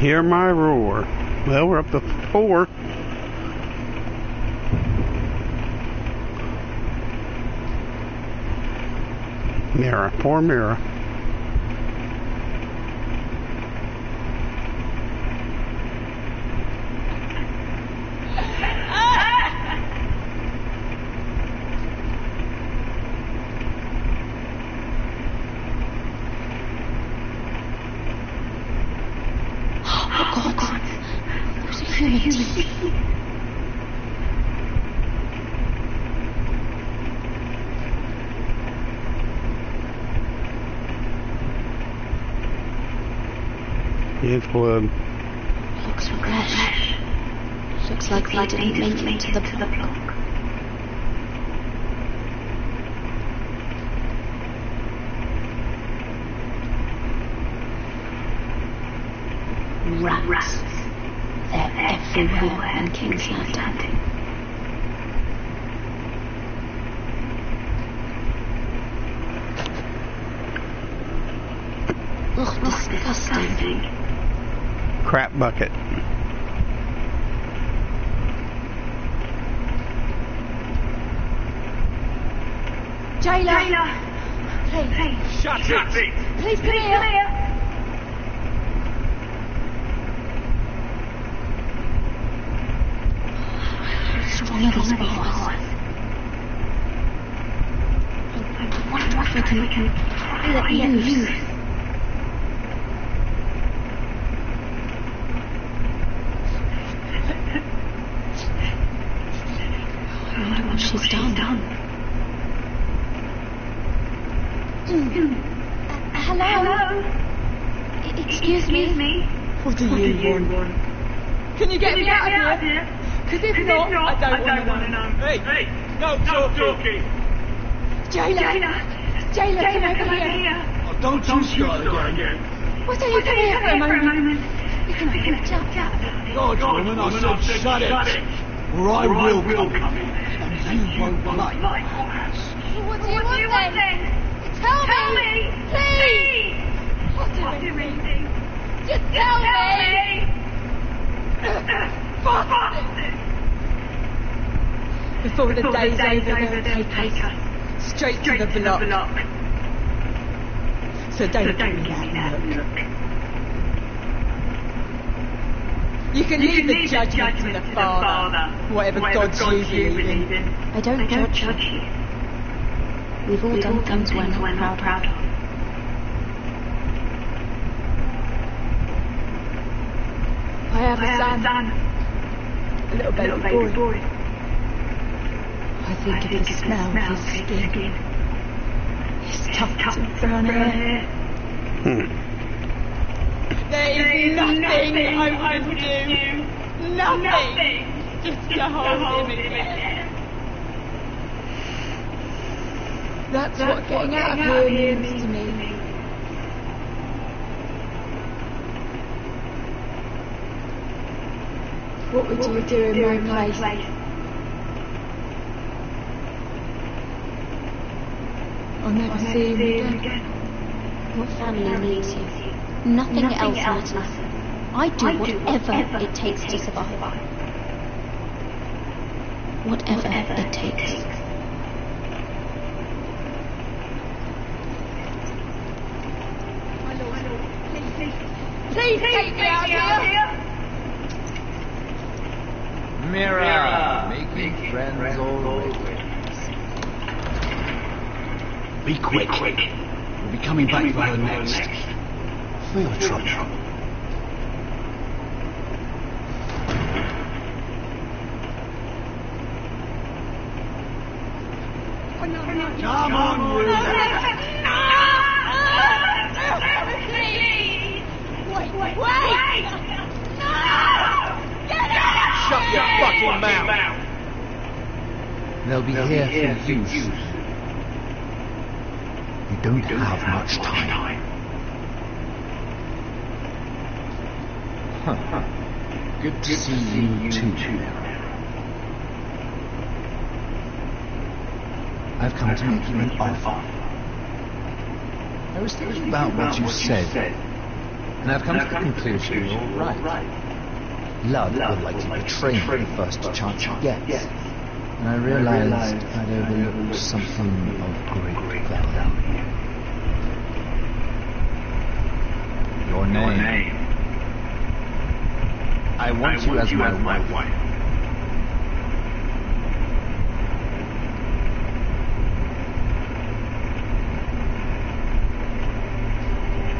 Hear my roar. Well, we're up to four. Mirror, poor mirror. Oh, God. There's a human being. It's blood. Looks fresh. Looks like they didn't make it to the block. Rats. They're everywhere in King's Landing. Ugh, disgusting. Crap bucket. Jayla! Please, Shut it! please come here. What's wrong with these boys? I wonder if we can, we can pry it loose. I wonder what she's done. Mm. Uh, hello? E- Excuse, me? What do you want? Can you get me out of here? Because if, not, I don't, want to know. Hey! Hey! No talking. Jailer! Jailer, come over here. Oh, don't you start again. What are you coming here for a moment? You can open it up. God, woman, I said shut it. Or I will come in. And you won't like my house. What do you want then? Tell me! Please! What do you mean? Just tell me! Before the day's over, they'll take us straight to the block. So don't give me that look. You can leave the judgment to the Father, whatever gods you believe in. I don't judge you. We've all done things we're not proud of. I have a son, a little baby boy. I think of the smell of his skin. His tough, brown hair. Hmm. There is nothing I would do. Nothing. Just to hold him again. That's what getting out of here means to me. What would you do in my place? I'll never see him again. Your family needs you. Nothing, else matters. I do whatever, it takes to survive. Whatever, it takes. Please take me out here. Mira, making friends already. Be quick. quick We'll be coming back for her next. For your trouble. Come on, you. Wait, wait, wait! Shut your fucking mouth. They'll be here for use. Don't have much time. Huh. Good to see you too. I've come to make you an offer. I was thinking about what you said, and I've come to the conclusion you're right. Love will likely betray me the first chance it gets. And I realized I'd overlooked something of great value. Your name. I want you as my wife.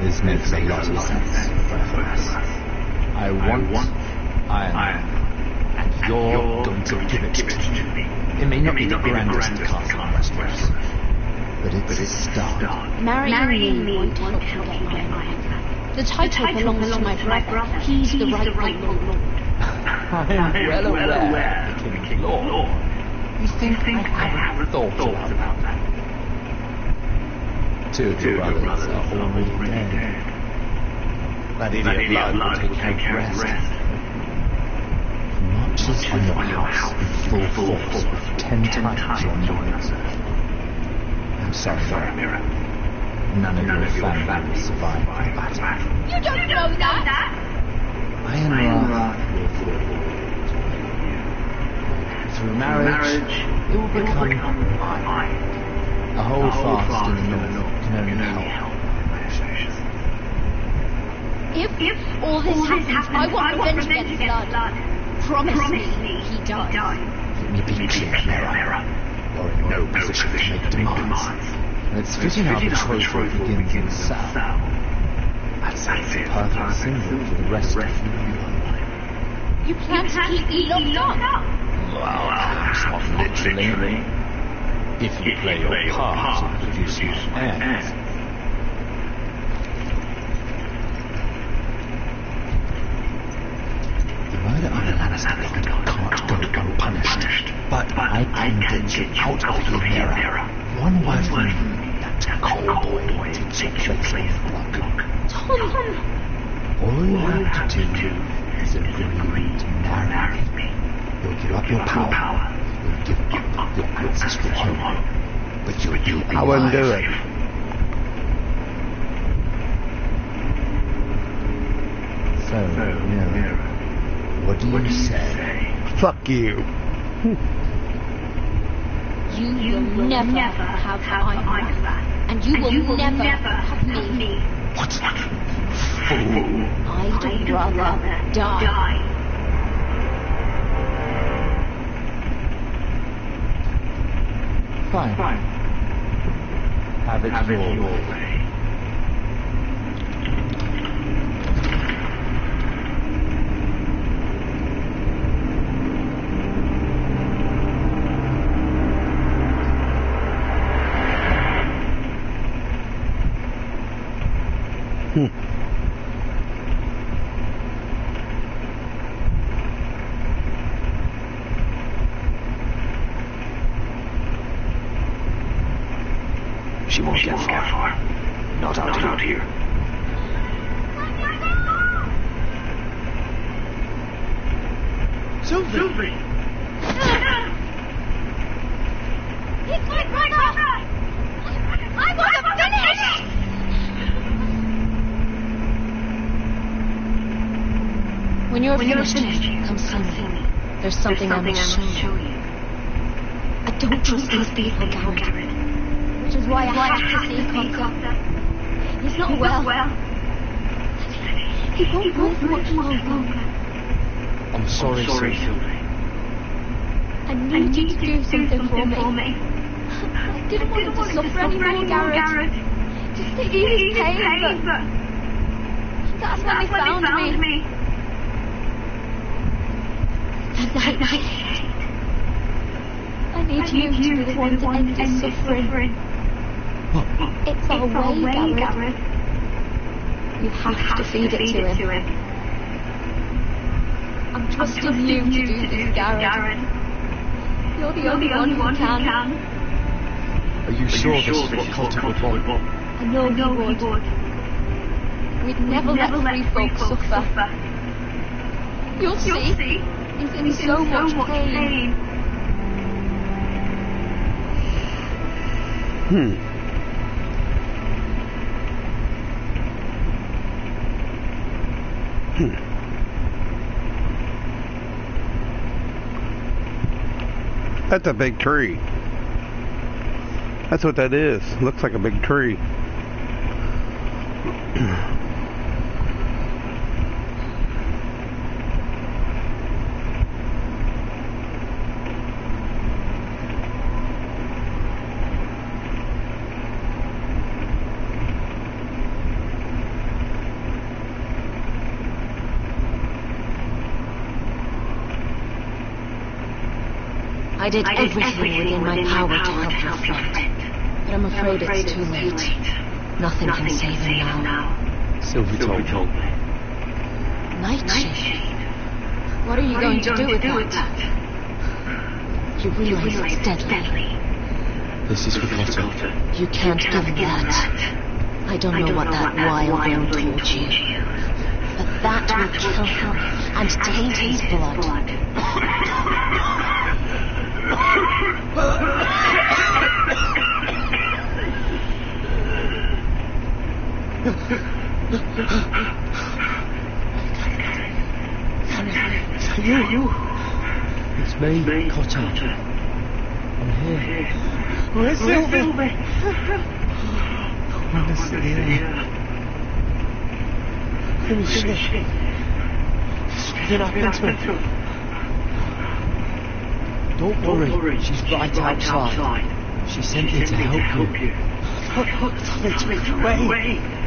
This makes a lot of sense. I want Iron and you're going to give it to me. It may not be the grandest castle in Westeros, but it's a start. Marrying me won't help you get my iron. The title belongs to my brother. He's the rightful lord. I am well aware of the King's law. You think, I haven't thought about that? Two of your brothers are already dead. That idiot blood will take care of the rest. Marches on your house in full force with ten times your numbers. I'm sorry, Mira. None of your family will survive the battle. You don't know that! Iron Wrath will fall. Through marriage, it will become mine. A hold fast in the north can only help. If, all this happens, I want revenge against blood. Promise, me he dies. Let me be clear, Mira. You're in no position to make demands. And it's fitting our betrothal begins in the south. That's the perfect symbol for the rest of you. You plan to keep me locked up? Well, perhaps not literally. If you play your part and produce my heirs. The murder of the Lannister can't go unpunished, but I I can get you out of here, Mira. One word from you, that cowboy take your place on the block. Tom! All you have to do is agree to marry me. You'll give up your power. You'll give up your ancestral home. But you'll do I wouldn't do it. So, Mira, what do you say? Fuck you. You will never have Ironrath. And you will never have me. What? I'd rather die. Fine. Have it your way. She won't get far. Not out here. Out here. Sylvi! It's my brother! I wasn't finished! When you're When you're finished, finished, come see come me. see me. There's something, There's something I must show you. I don't trust these people, Gared. Which is why I have to see Cotter. He's not well. He won't live much longer. I'm sorry, Sylvi. I need you to do something for me. I didn't want him to suffer anymore, Gared. Just to ease his pain, but that's when they found me. That night. I need you to be the one to end his suffering. It's our way, Gared. You have to feed it to him. I'm trusting you to do this, Gared. You're the only one who can. Are you sure this is what Cotter would want? I know you would. We'd never let free folks suffer. You'll see. He's in so much pain. Hmm. Hmm. That's a big tree. That's what that is. Looks like a big tree. I did everything within my power to help your friend. But I'm afraid it's too late. Nothing can save him now. Sylvi told me. Nightshade? What are you going to do with that? You realize it's deadly. This is for Cotter. You can't give him that. I don't know what that wild one told you. But that will kill him and taint his blood. You, you. It's me, Cotter. I'm here. Where's Sylvi? I'm in the city here. Who is she? Something happened to her. Don't worry, she's right outside. She sent me to help help you. Tell her to make her way.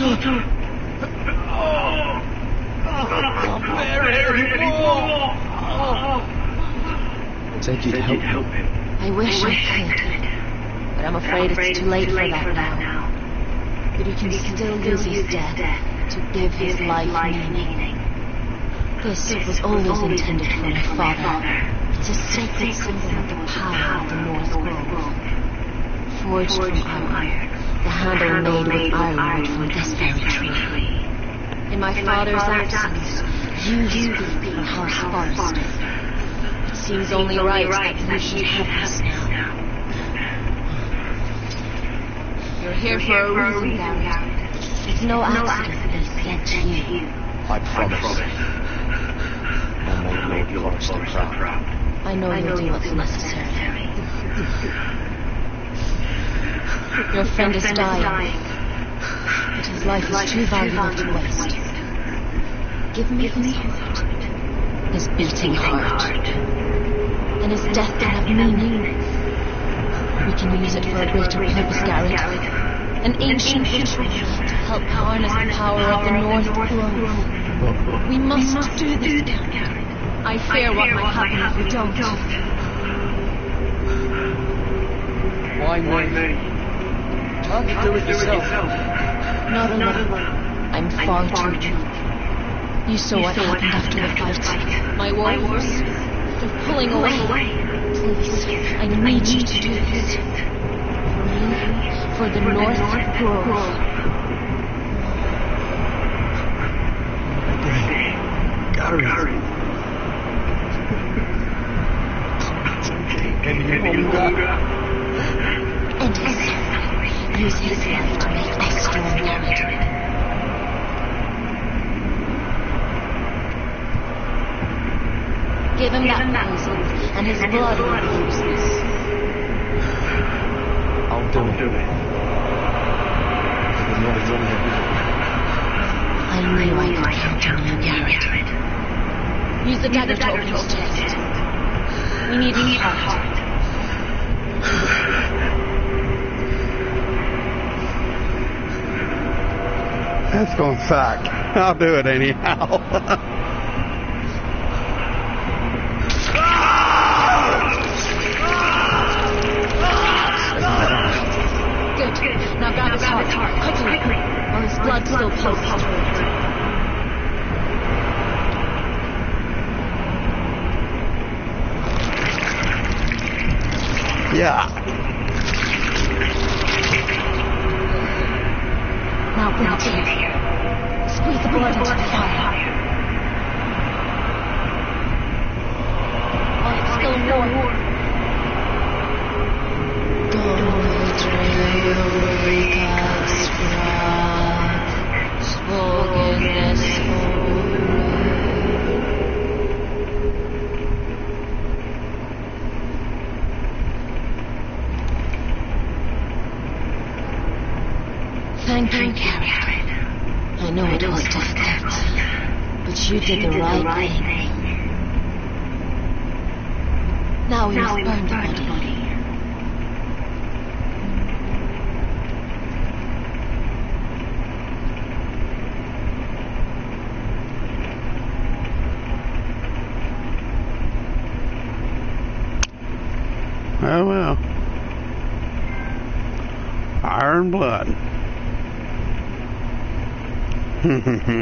To... Said you'd help him. I wish I could. But I'm afraid it's too late for that now. But he can still use his death to give his life meaning. This was always intended for my father. It's a sacred symbol of the power of the North Grove. Forged from iron, the handle made with ironwood from this very tree. In my father's absence, you speak in House Forest. It seems only right that you should have this now. You're here for a reason, Gared. It's no accident that they sent to you. I promise. I will make Lord Forrester proud. I know you'll do what's necessary. Your friend is dying, but his life is too valuable to waste. Give me his heart, his beating heart, Then his death can have meaning. We can use it for a greater purpose, Gared. An ancient ritual to help harness the power of the North Grove. We must do this, Gared. I fear what might happen if we don't. Why me? Can't you do it yourself? Not alone. I'm far too weak. You saw what happened after the fight. My warriors, they're pulling away. Please, I need you to do this. For me, for the North Grove. Gary. Any longer. And his use his life to make us. Give him that poison, and his blood will be useless. I'll do it. For the North Grove. I knew I could count on you, Gared. Use the dagger to open his chest. We need his heart. That's gonna suck. I'll do it anyhow. Good. Now grab his heart. Quickly. While his blood still pulses through it. yeah. Here. Squeeze the blood into the fire. While it's still warm. Gold Eureka's did the right thing. Now we must burn the body. Oh well. Iron blood.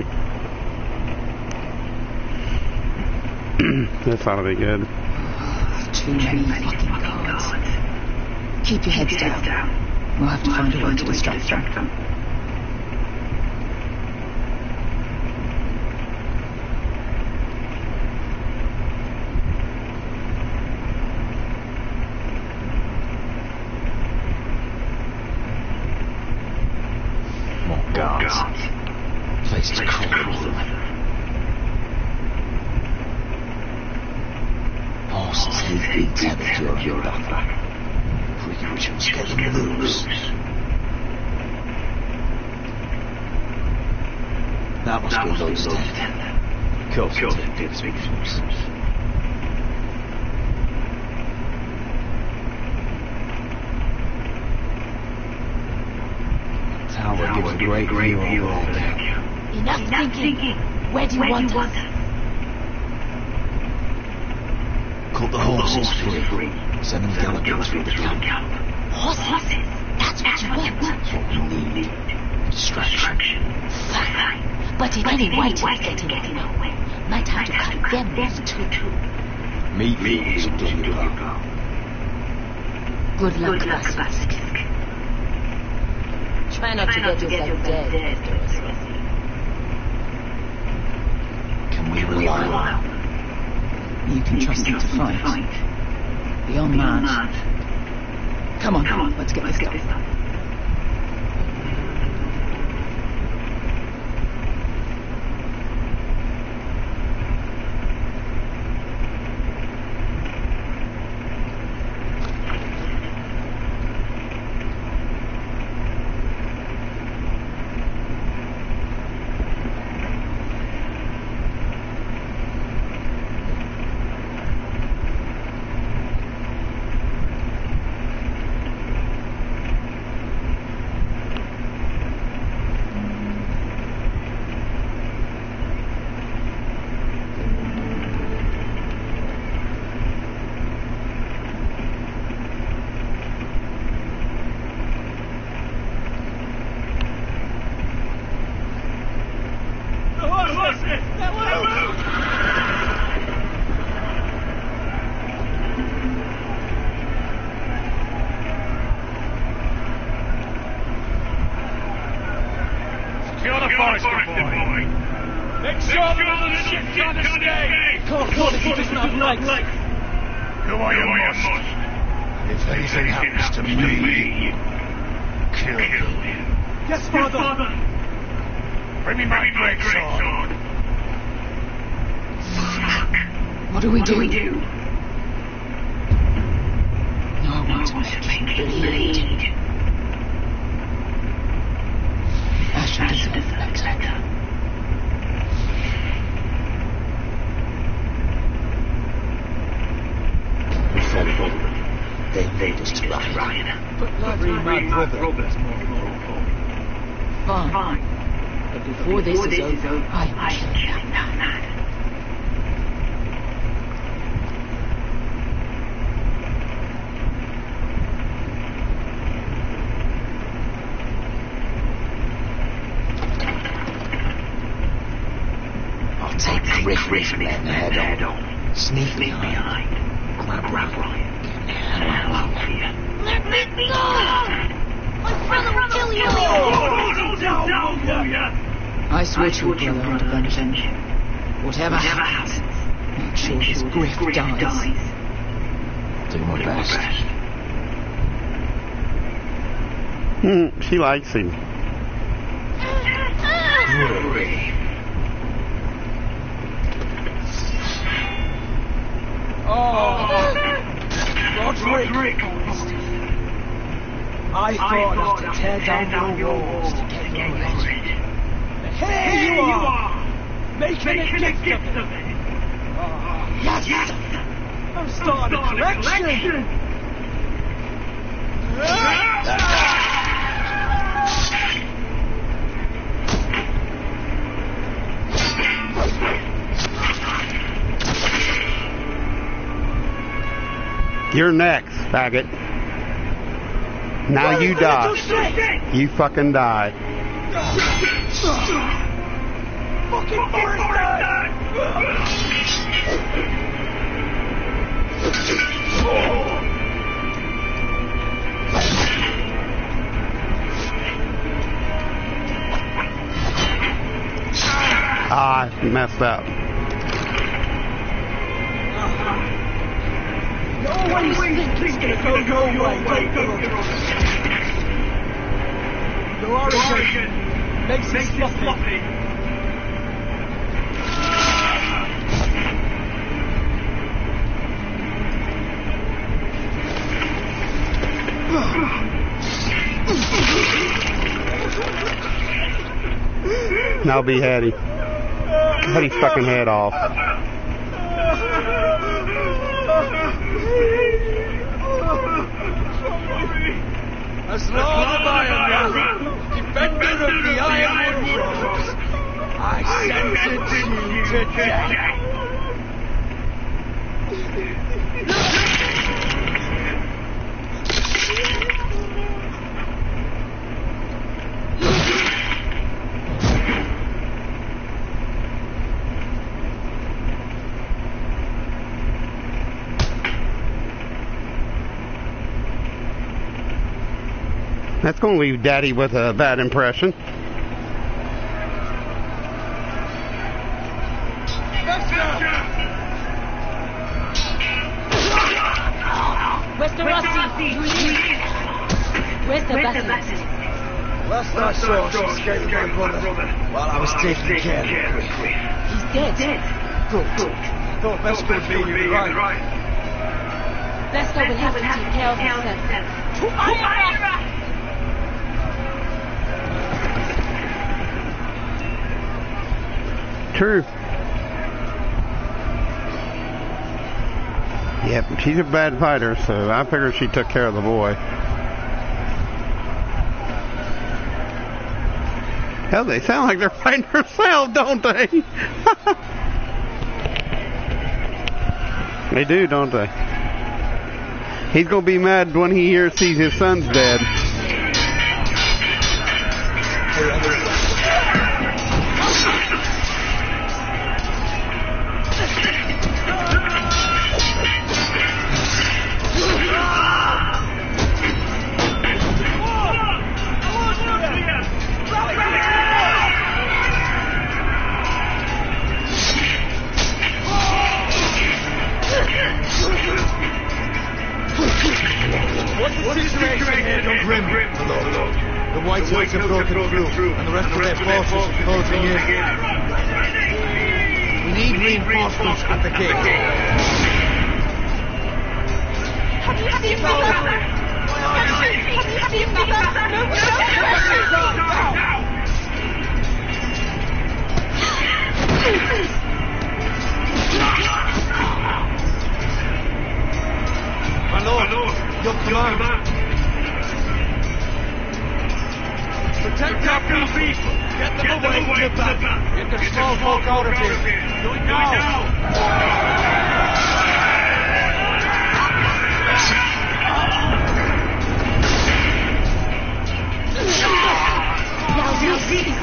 ought to be good. Gods. Keep your heads down. We'll have to find a way to distract them. More guards. Place to crawl with them. Horses have been tethered to your buffer. We can just get them loose. That must be Ludd's tent. Coulson did speak for Tower gives a great view over there. Enough thinking. Where do you want us? Cut the horses free. Send them galloping through the camp. Horses? That's what you want. What we need. Distraction. Fine. But if any white is getting away, might have to cut them loose too. Meet me in WR. Good luck, Basisk. Try not to get yourself dead, Mr. Rossi. Can we rely on them? You can trust him to fight. Beyond that. Come on, come on, let's get this done. Secure she likes him. Oh. Rodrik! I thought I'd to tear down your walls to get your head. Here you are! Making a gift of it! Yes! I'm starting a collection! You're next, faggot. Now you die. You fucking die. Fucking! Ah, I messed up. It's gonna go your way, makes it sloppy. Now be Hattie. Cut his fucking head off. Defend Defender of the Ironwood I to death. That's going to leave Daddy with a bad impression. Where's the Rossi? Where's the Bassett? Last I saw, she escaped my brother while I was taking care of him. He's dead. Good. Thought best would be you right. Leicester will have to take care of himself. True. Yep, she's a bad fighter, so I figured she took care of the boy. Hell, they sound like they're fighting themselves, don't they? they do, don't they? He's gonna be mad when he hears sees his son's dead.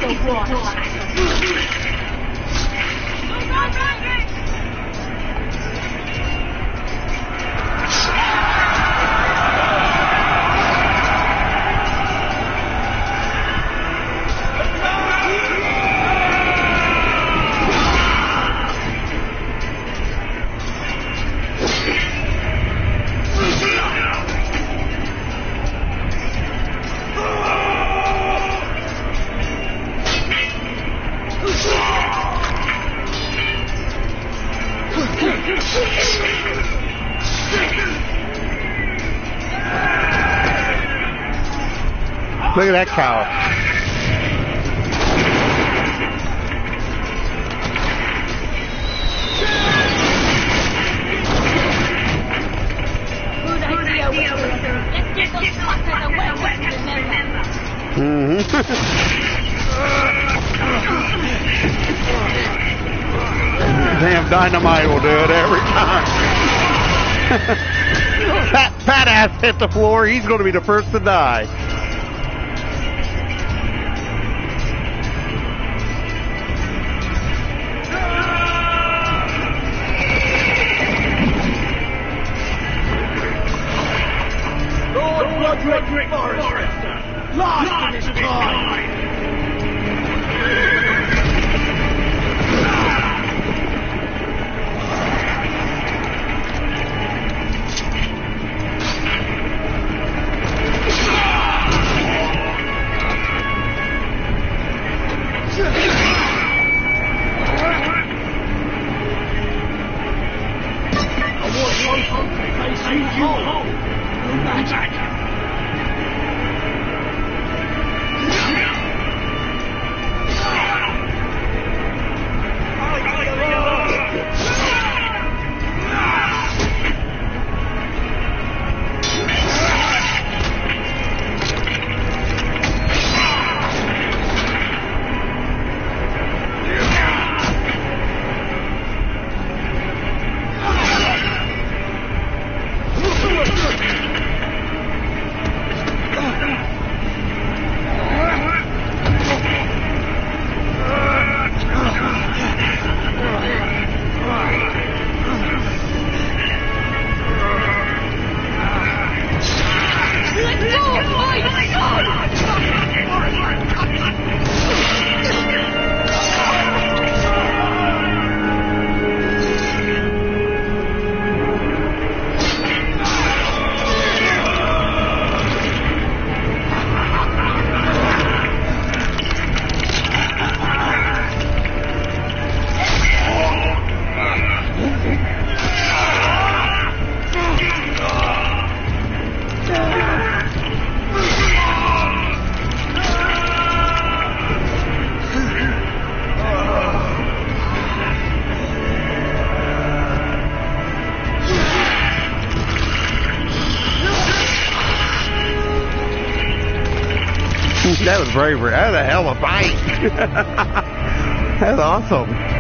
This is Look at that cow. Good idea, Wither. Let's get those fuckers away from the hmm Damn dynamite will do it every time. Pat, Pat ass hit the floor. He's going to be the first to die. bravery. That's a hell of a bike. That's awesome.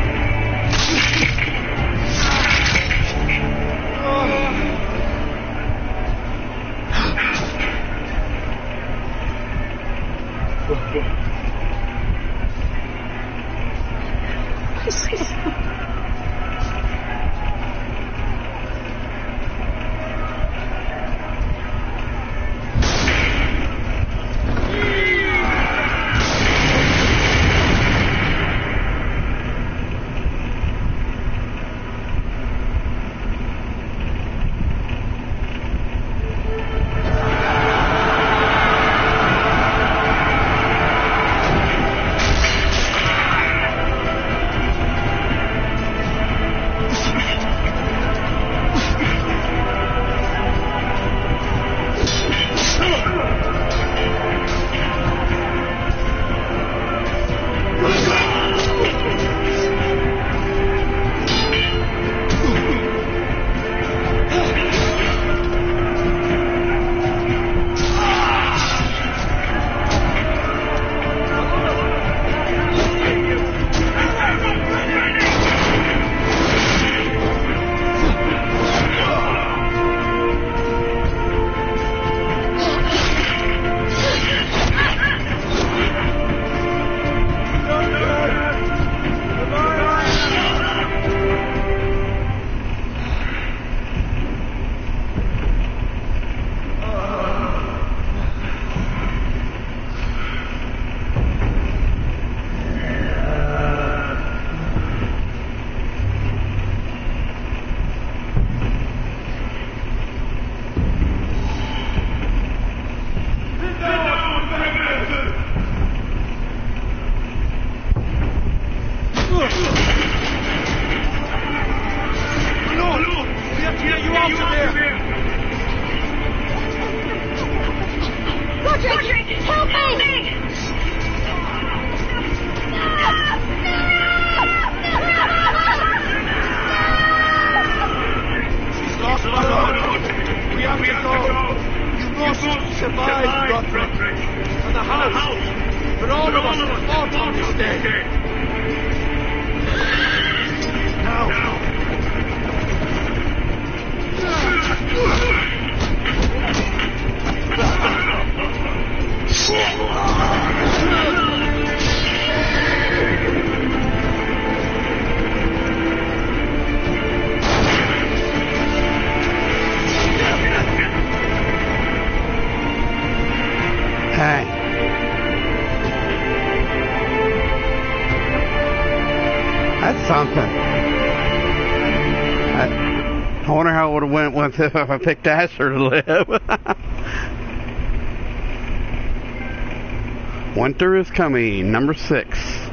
would have went with if I picked Asher to live. Winter is coming, number six.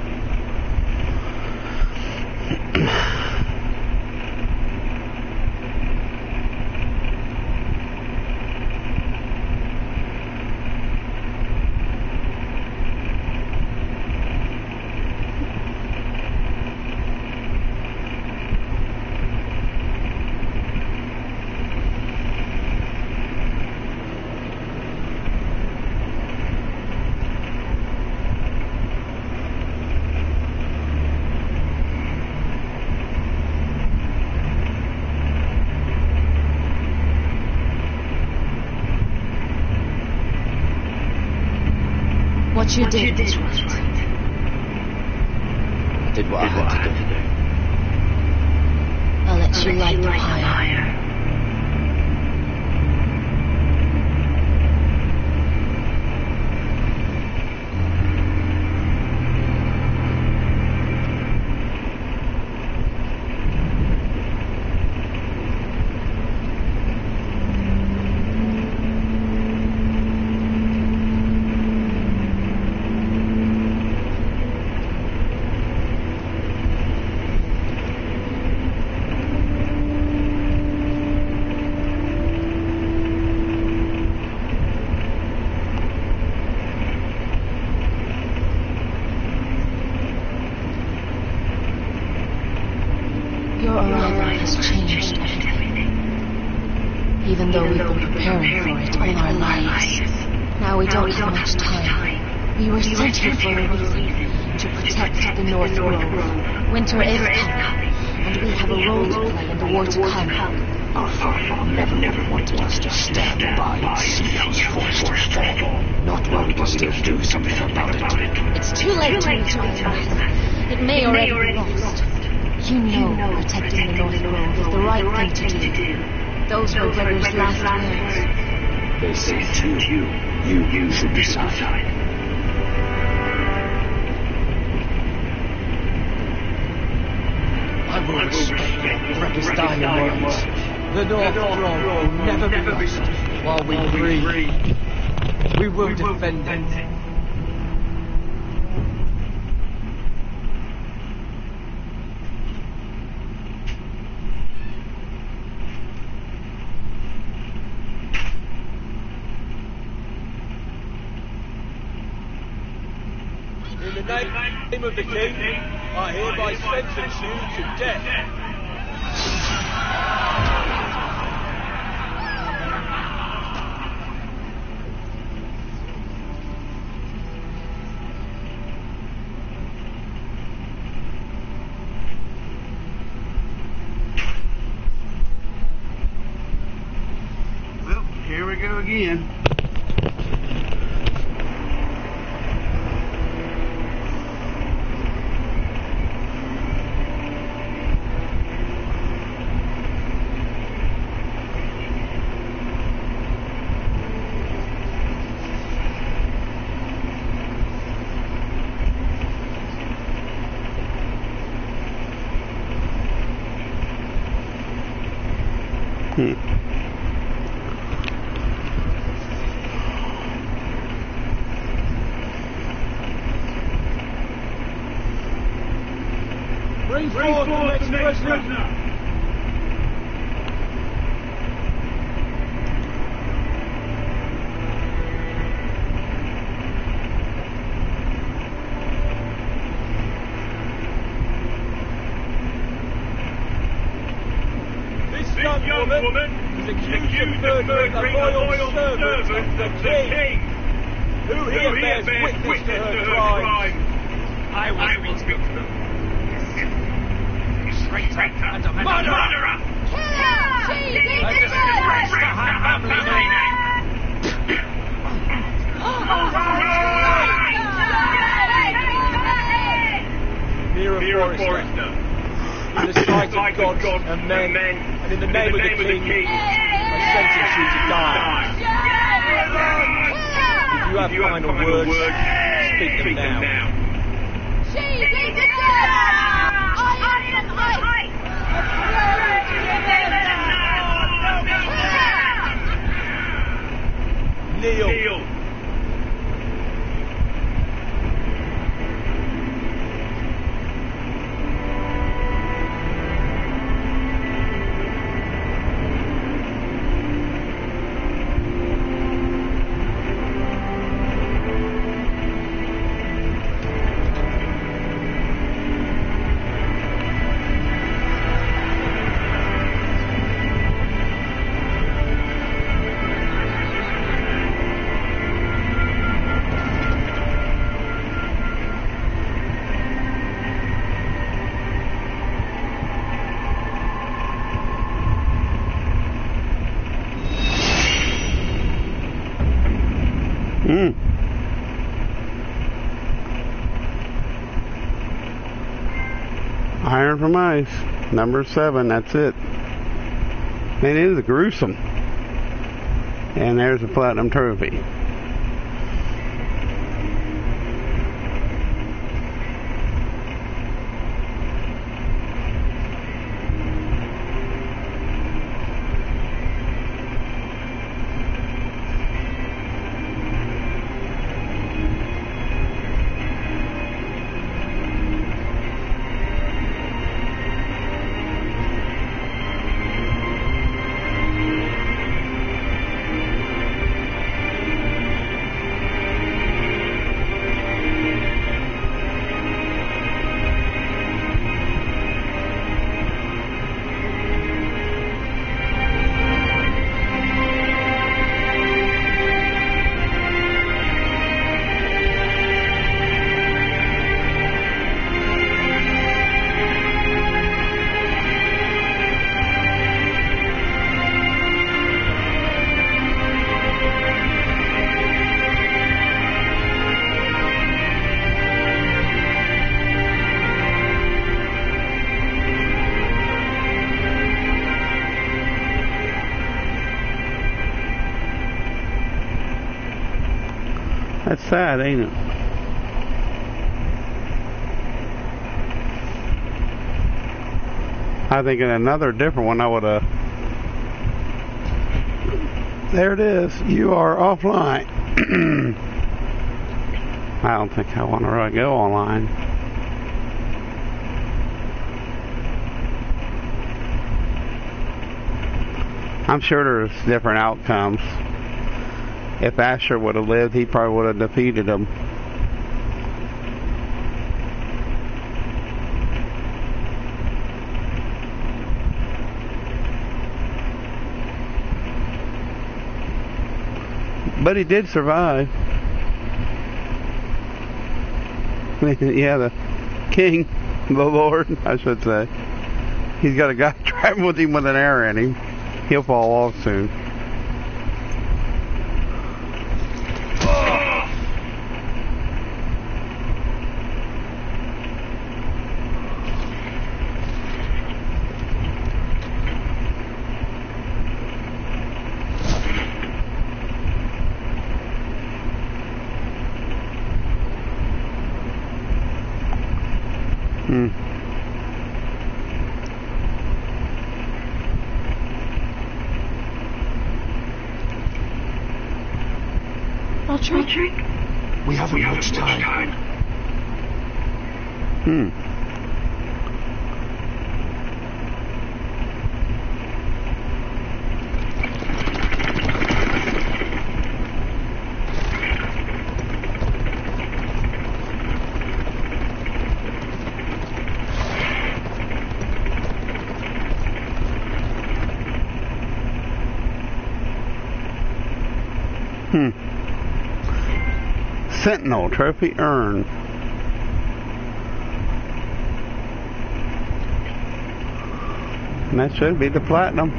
I did. sentenced you to death. Well, here we go again. ice Number seven, that's it. It is gruesome. And there's a platinum trophy. It? I think in another different one I would have. There it is. You are offline. I don't think I want to really go online. I'm sure there's different outcomes. If Asher would have lived, he probably would have defeated him. But he did survive. yeah, the king, the Lord, I should say. He's got a guy driving with him with an arrow in him. He'll fall off soon. Hmm. Patrick? We haven't We much haven't much time. time. Hmm. Hmm. Sentinel trophy urn. That should be the platinum.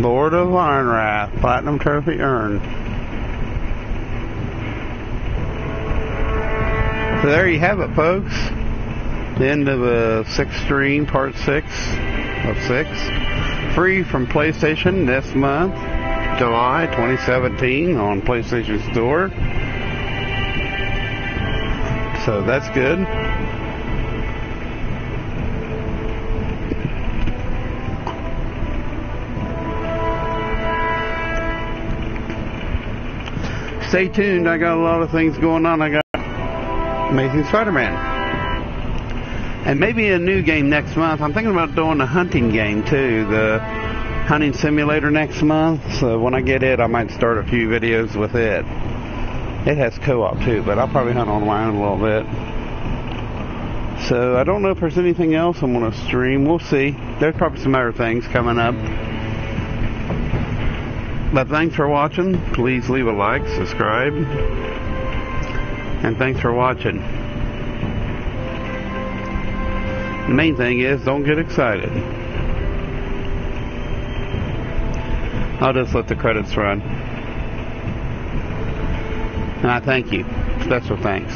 Lord of Ironrath, platinum trophy urn. So there you have it, folks. The end of the sixth stream, part six of six. Free from PlayStation this month, July 2017, on PlayStation Store. So that's good. Stay tuned. I got a lot of things going on. I got Amazing Spider-Man. And maybe a new game next month. I'm thinking about doing a hunting game too, the hunting simulator next month. So when I get it, I might start a few videos with it. It has co-op too, but I'll probably hunt on my own a little bit. So I don't know if there's anything else I'm going to stream. We'll see. There's probably some other things coming up. But thanks for watching. Please leave a like, subscribe. And thanks for watching. The main thing is don't get excited. I'll just let the credits run. And I thank you. Special thanks.